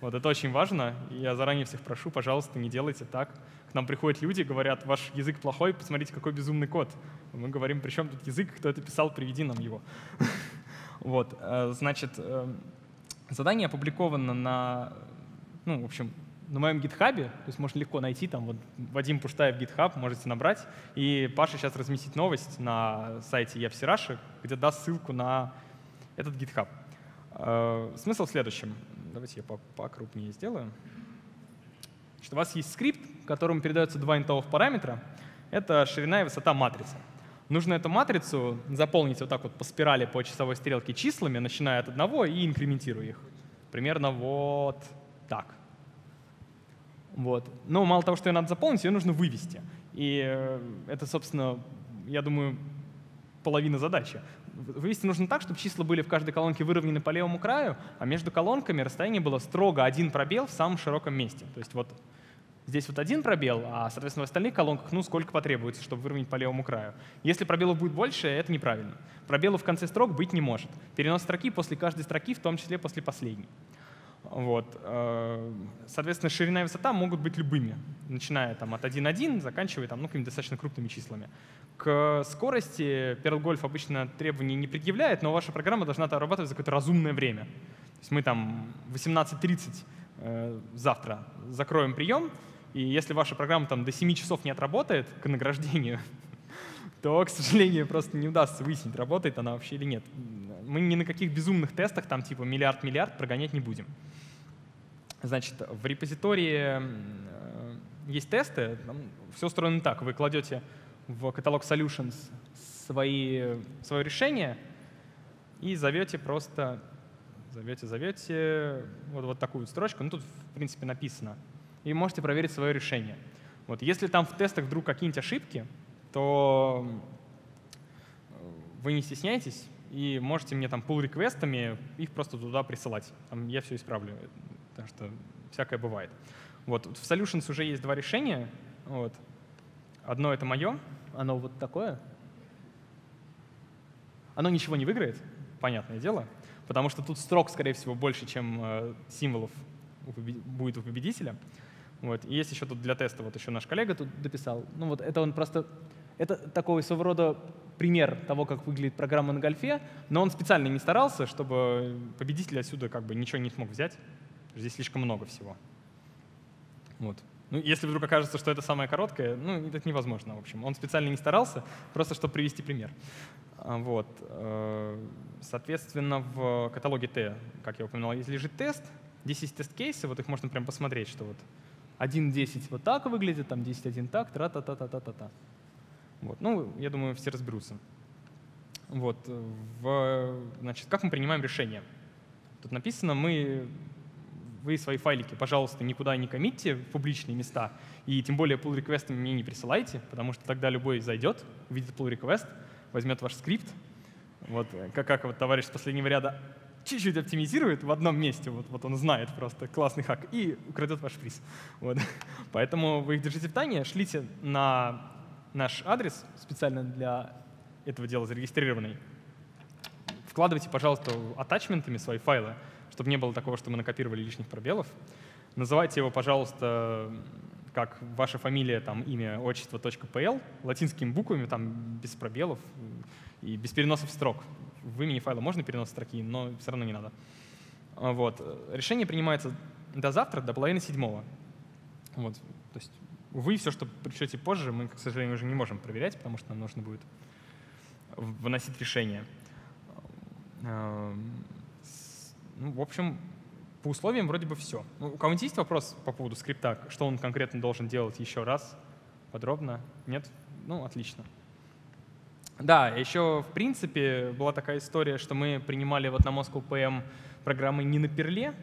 Вот это очень важно. я заранее всех прошу, пожалуйста, не делайте так. К нам приходят люди, говорят, ваш язык плохой, посмотрите, какой безумный код. Мы говорим, при чем тут язык, кто это писал, приведи нам его. *laughs* Вот, э, значит, э, задание опубликовано на, ну, в общем, на моем гитхабе, то есть можно легко найти, там вот Вадим Пуштаев гитхаб, можете набрать, и Паша сейчас разместит новость на сайте Япсираши, где даст ссылку на этот гитхаб. Э, смысл в следующем. Давайте я покрупнее сделаю. Что у вас есть скрипт, которому передаются два интовых параметра. Это ширина и высота матрицы. Нужно эту матрицу заполнить вот так вот по спирали по часовой стрелке числами, начиная от одного и инкрементируя их. Примерно вот так. Вот. Но мало того, что ее надо заполнить, ее нужно вывести. И э, это, собственно, я думаю, половина задачи. Вывести нужно так, чтобы числа были в каждой колонке выровнены по левому краю, а между колонками расстояние было строго один пробел в самом широком месте. То есть вот здесь вот один пробел, а, соответственно, в остальных колонках, ну, сколько потребуется, чтобы выровнять по левому краю. Если пробелов будет больше, это неправильно. Пробелов в конце строк быть не может. Перенос строки после каждой строки, в том числе после последней. Вот. Соответственно, ширина и высота могут быть любыми, начиная там, от 1.1, заканчивая там, ну, какими-то достаточно крупными числами. К скорости Perl Golf обычно требований не предъявляет, но ваша программа должна отрабатывать за какое-то разумное время. То есть мы там 18.30 э, завтра закроем прием, и если ваша программа там до 7 часов не отработает к награждению, *laughs* то, к сожалению, просто не удастся выяснить, работает она вообще или нет. Мы ни на каких безумных тестах, там типа миллиард-миллиард, прогонять не будем. Значит, в репозитории э, есть тесты, все устроено так. Вы кладете в каталог Solutions свои, свое решение и зовете просто, зовете, зовете вот, вот такую строчку. Ну, тут, в принципе, написано. И можете проверить свое решение. Вот, если там в тестах вдруг какие-нибудь ошибки, то вы не стесняйтесь и можете мне там pull реквестами их просто туда присылать. Там я все исправлю, потому что всякое бывает. Вот, в Solutions уже есть два решения. Вот. Одно — это мое, оно вот такое. Оно ничего не выиграет, понятное дело, потому что тут строк, скорее всего, больше, чем э, символов будет у победителя. Вот. И есть еще тут для теста, вот еще наш коллега тут дописал. Ну вот это он просто, это такой своего рода пример того, как выглядит программа на гольфе, но он специально не старался, чтобы победитель отсюда как бы ничего не смог взять. Здесь слишком много всего. Вот. Ну, если вдруг окажется, что это самое короткое, ну, это невозможно, в общем. Он специально не старался, просто чтобы привести пример. А, вот. Э, соответственно, в каталоге Т, как я упоминал, есть лежит тест. Здесь есть тест-кейсы, вот их можно прям посмотреть, что вот 1.10 вот так выглядит, там 10.1 так, тра-та-та-та-та-та. Вот. Ну, я думаю, все разберутся. Вот. В, значит, как мы принимаем решение? Тут написано, мы вы свои файлики, пожалуйста, никуда не коммитте в публичные места, и тем более pull реквесты мне не присылайте, потому что тогда любой зайдет, увидит pull request, возьмет ваш скрипт, вот как, как вот товарищ с последнего ряда чуть-чуть оптимизирует в одном месте, вот, вот он знает просто классный хак, и украдет ваш приз. Вот. *laughs* Поэтому вы их держите в тайне, шлите на наш адрес, специально для этого дела зарегистрированный. Вкладывайте, пожалуйста, атачментами свои файлы, чтобы не было такого, что мы накопировали лишних пробелов. Называйте его, пожалуйста, как ваша фамилия, там, имя, отчество, .pl, латинскими буквами, там, без пробелов и без переносов строк. В имени файла можно перенос строки, но все равно не надо. Вот. Решение принимается до завтра, до половины седьмого. Вот. То есть, увы, все, что пришлете позже, мы, к сожалению, уже не можем проверять, потому что нам нужно будет выносить решение. Ну, в общем, по условиям вроде бы все. Ну, у кого-нибудь есть вопрос по поводу скрипта? Что он конкретно должен делать еще раз? Подробно? Нет? Ну, отлично. Да, еще в принципе была такая история, что мы принимали вот на Moscow PM программы не на перле,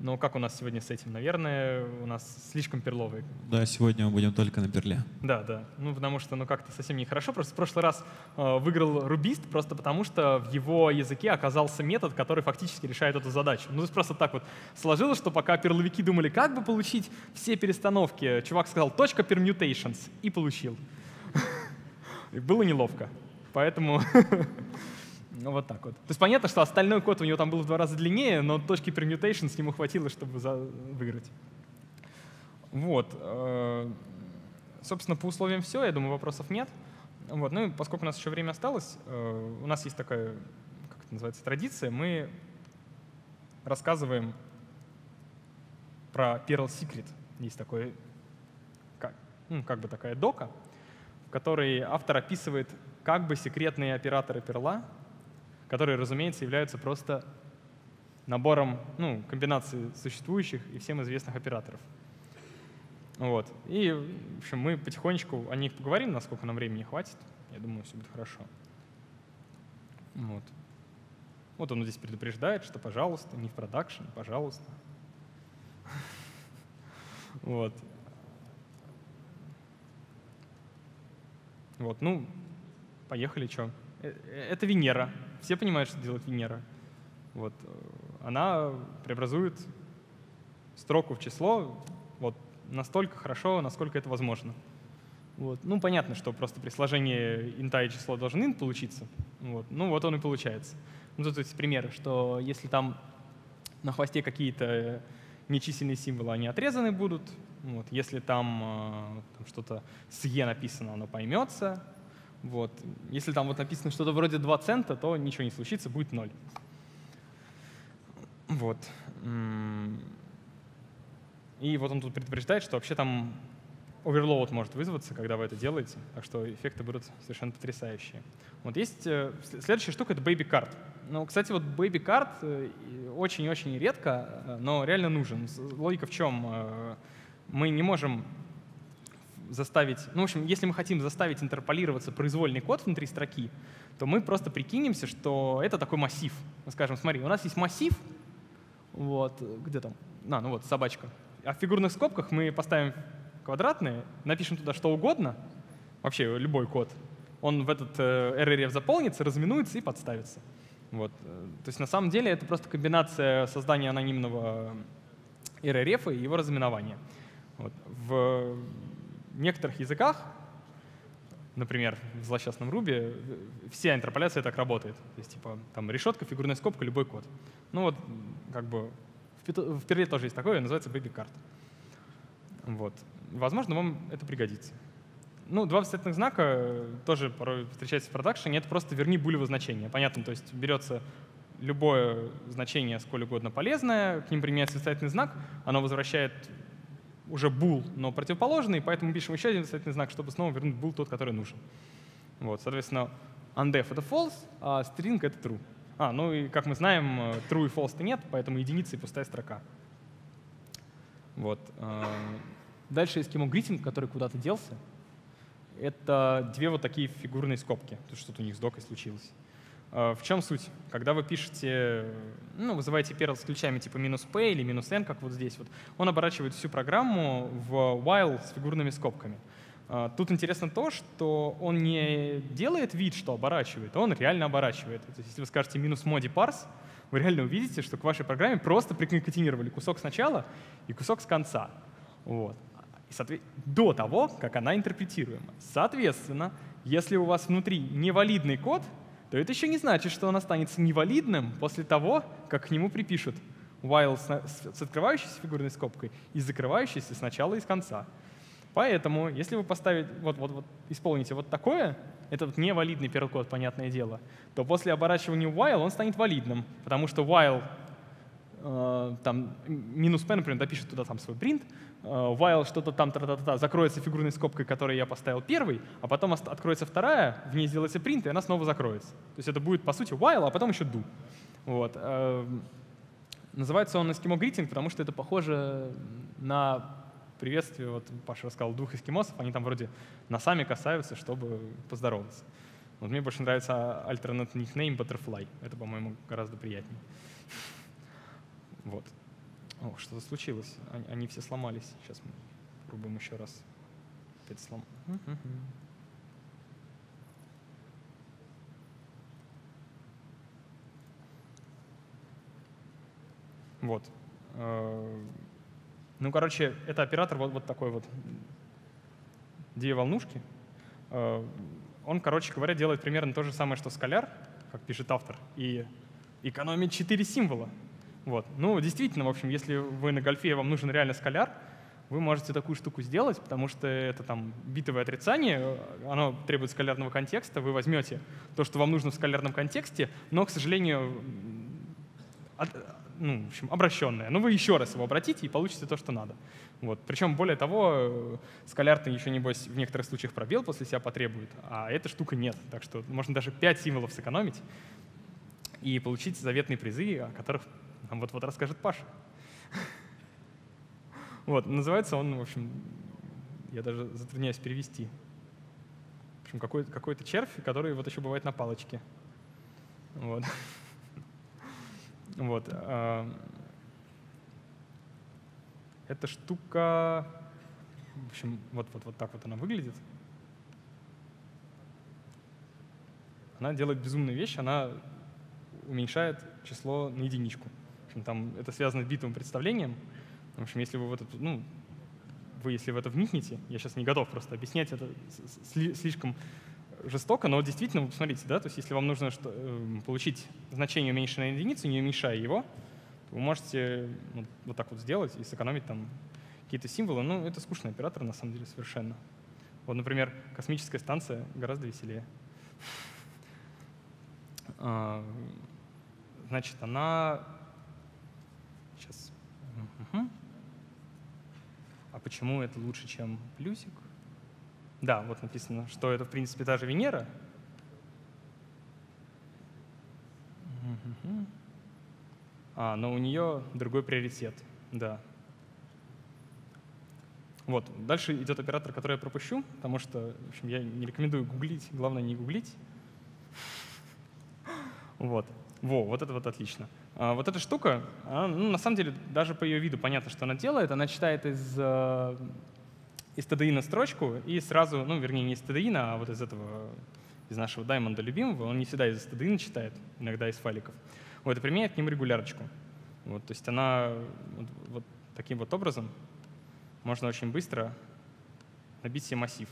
но как у нас сегодня с этим? Наверное, у нас слишком перловый. Да, сегодня мы будем только на перле. Да, да. Ну, потому что, ну, как-то совсем нехорошо. Просто в прошлый раз э, выиграл рубист просто потому, что в его языке оказался метод, который фактически решает эту задачу. Ну, то есть просто так вот сложилось, что пока перловики думали, как бы получить все перестановки, чувак сказал точка permutations и получил. *laughs* Было неловко. Поэтому *laughs* Ну, вот так вот. То есть понятно, что остальной код у него там был в два раза длиннее, но точки permutations ему хватило, чтобы за... выиграть. Вот. Э, собственно, по условиям все. Я думаю, вопросов нет. Вот. Ну и поскольку у нас еще время осталось, э, у нас есть такая, как это называется, традиция. Мы рассказываем про Perl Secret. Есть такой, как, ну, как бы такая дока, в которой автор описывает как бы секретные операторы перла которые, разумеется, являются просто набором, ну, комбинации существующих и всем известных операторов. Вот. И, в общем, мы потихонечку о них поговорим, насколько нам времени хватит. Я думаю, все будет хорошо. Вот. Вот он здесь предупреждает, что, пожалуйста, не в продакшн, пожалуйста. Вот. Вот, ну, поехали, что? Э, это Венера. Все понимают, что делает Венера. Вот. Она преобразует строку в число вот настолько хорошо, насколько это возможно. Вот. Ну, понятно, что просто при сложении инта и число должен int получиться. Вот. Ну, вот он и получается. Ну, тут есть примеры, что если там на хвосте какие-то нечисленные символы, они отрезаны будут. Вот. Если там, э, там что-то с Е написано, оно поймется. Вот. Если там вот написано что-то вроде 2 цента, то ничего не случится, будет 0. Вот. И вот он тут предупреждает, что вообще там оверлоуд может вызваться, когда вы это делаете, так что эффекты будут совершенно потрясающие. Вот есть э, следующая штука — это Baby Card. Ну, кстати, вот Baby Card э, очень-очень редко, э, но реально нужен. Логика в чем? Мы не можем заставить, ну, в общем, если мы хотим заставить интерполироваться произвольный код внутри строки, то мы просто прикинемся, что это такой массив. Мы скажем, смотри, у нас есть массив, вот, где там, а, ну вот, собачка. А в фигурных скобках мы поставим квадратные, напишем туда что угодно, вообще любой код, он в этот э, RRF заполнится, разминуется и подставится. Вот. То есть на самом деле это просто комбинация создания анонимного RRF и его разминования. Вот. В некоторых языках, например, в злосчастном Ruby, вся интерполяция так работает. То есть типа там решетка, фигурная скобка, любой код. Ну вот как бы в Perl тоже есть такое, называется baby card. Вот. Возможно, вам это пригодится. Ну, два восклицательных знака тоже порой встречаются в продакшене. Это просто верни булево значение. Понятно, то есть берется любое значение сколь угодно полезное, к ним применяется восклицательный знак, оно возвращает уже bool, но противоположный, поэтому пишем еще один восклицательный знак, чтобы снова вернуть bool тот, который нужен. Вот, соответственно, undef — это false, а string — это true. А, ну и, как мы знаем, true и false-то нет, поэтому единица и пустая строка. Вот. Э, дальше есть greeting, который куда-то делся. Это две вот такие фигурные скобки. Тут что-то у них с докой случилось. Э, в чем суть? Когда вы пишете, ну, вызываете Perl с ключами типа минус «p» или минус «n», как вот здесь, вот, он оборачивает всю программу в while с фигурными скобками. Э, тут интересно то, что он не делает вид, что оборачивает, а он реально оборачивает. То есть если вы скажете минус моди парс, вы реально увидите, что к вашей программе просто приконкатинировали кусок сначала и кусок с конца. Вот. И. До того, как она интерпретируема. Соответственно, если у вас внутри невалидный код, то это еще не значит, что он останется невалидным после того, как к нему припишут while с, открывающейся фигурной скобкой и закрывающейся сначала и с конца. Поэтому, если вы поставите, вот, вот, вот, исполните вот такое, это вот невалидный первый код, понятное дело, то после оборачивания while он станет валидным, потому что while э, там минус p, например, допишет туда там свой print, while что-то там та -та -та, закроется фигурной скобкой, которой я поставил первый, а потом откроется вторая, в ней сделается print, и она снова закроется. То есть это будет, по сути, while, а потом еще do. Вот. Э, называется он Eskimo Greeting, потому что это похоже на приветствие. Вот Паша рассказал двух эскимосов, они там вроде носами касаются, чтобы поздороваться. Вот мне больше нравится альтернативный никнейм Butterfly. Это, по-моему, гораздо приятнее. *laughs* Вот. О, что-то случилось. Они, они все сломались. Сейчас мы пробуем еще раз. Опять слом. Вот. Э, ну, короче, это оператор вот, вот такой вот. Две волнушки. Э, он, короче говоря, делает примерно то же самое, что скаляр, как пишет автор, и экономит 4 символа. Вот. Ну, действительно, в общем, если вы на гольфе, вам нужен реально скаляр, вы можете такую штуку сделать, потому что это там битовое отрицание, оно требует скалярного контекста, вы возьмете то, что вам нужно в скалярном контексте, но, к сожалению, от, ну, в общем, обращенное. Но вы еще раз его обратите и получите то, что надо. Вот. Причем, более того, скаляр еще, небось, в некоторых случаях пробел после себя потребует, а эта штука нет. Так что можно даже 5 символов сэкономить и получить заветные призы, о которых нам вот-вот расскажет Паша. Вот, называется он, в общем, я даже затрудняюсь перевести. В общем, какой-то какой червь, который вот еще бывает на палочке. Вот. Вот. А, эта штука, в общем, вот, вот, вот так вот она выглядит. Она делает безумную вещь, она уменьшает число на единичку. Общем, там это связано с битовым представлением. В общем, если вы в это, ну, вы если в это вникнете, я сейчас не готов просто объяснять это слишком жестоко, но действительно, посмотрите, да, то есть если вам нужно что, э, получить значение уменьшенной на единицу, не уменьшая его, Вы можете вот, вот так вот сделать и сэкономить там какие-то символы. Ну, это скучный оператор на самом деле совершенно. Вот, например, космическая станция гораздо веселее. *laughs* А, значит, она... Сейчас. А почему это лучше, чем плюсик? Да, вот написано, что это, в принципе, та же Венера. А, но у нее другой приоритет, да. Вот, дальше идет оператор, который я пропущу, потому что, в общем, я не рекомендую гуглить, главное не гуглить. *laughs* Вот. Во, вот это вот отлично. А, вот эта штука, она, ну, на самом деле, даже по ее виду понятно, что она делает. Она читает из, э, из TDI строчку и сразу, ну, вернее, не из TDI, а вот из этого, из нашего Diamond любимого, он не всегда из TDI читает, иногда из файликов. Вот, и применяет к ним регулярочку. Вот, то есть она вот, вот таким вот образом можно очень быстро набить себе массив.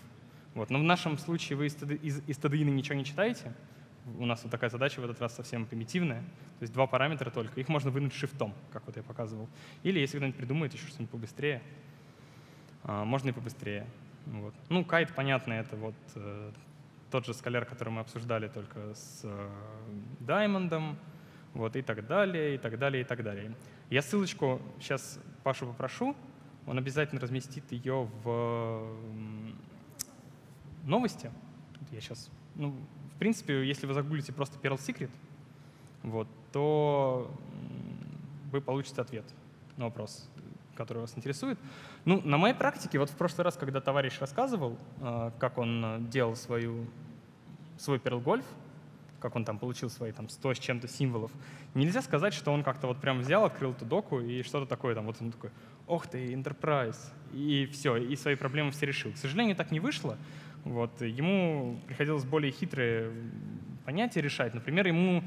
Вот. Но в нашем случае вы из TDI ничего не читаете, у нас вот такая задача в этот раз совсем примитивная. То есть два параметра только. Их можно вынуть шифтом, как вот я показывал. Или если кто-нибудь придумает еще что-нибудь побыстрее, а, можно и побыстрее. Вот. Ну, кайт, понятно, это вот э, тот же скаляр, который мы обсуждали только с э, Diamond, вот, и так далее, и так далее, и так далее. Я ссылочку сейчас Пашу попрошу, он обязательно разместит ее в новости. Я сейчас, ну, в принципе, если вы загуглите просто Perl Secret, вот, то вы получите ответ на вопрос, который вас интересует. Ну, на моей практике, вот в прошлый раз, когда товарищ рассказывал, а, как он а, делал свою, свой Perl Golf, как он там получил свои там 100 с чем-то символов, нельзя сказать, что он как-то вот прям взял, открыл эту доку и что-то такое там, вот он такой, ох ты, Enterprise, и все, и свои проблемы все решил. К сожалению, так не вышло. Вот. Ему приходилось более хитрые понятия решать. Например, ему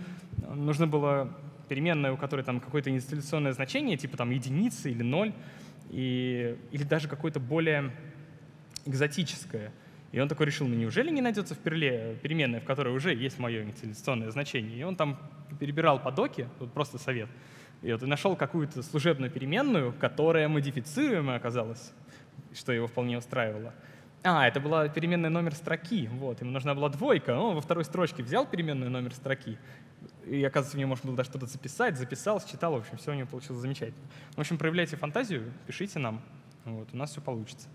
нужно было переменная, у которой там какое-то инсталляционное значение, типа там единицы или ноль, и, или даже какое-то более экзотическое. И он такой решил, ну неужели не найдется в перле переменная, в которой уже есть мое инсталляционное значение? И он там перебирал по доке, вот просто совет, и вот и нашел какую-то служебную переменную, которая модифицируемая оказалась, что его вполне устраивало. А, это была переменная номер строки. Вот, ему нужна была двойка. Он во второй строчке взял переменную номер строки, и, оказывается, в нее можно было даже что-то записать, записал, считал. В общем, все у него получилось замечательно. В общем, проявляйте фантазию, пишите нам. Вот, у нас все получится.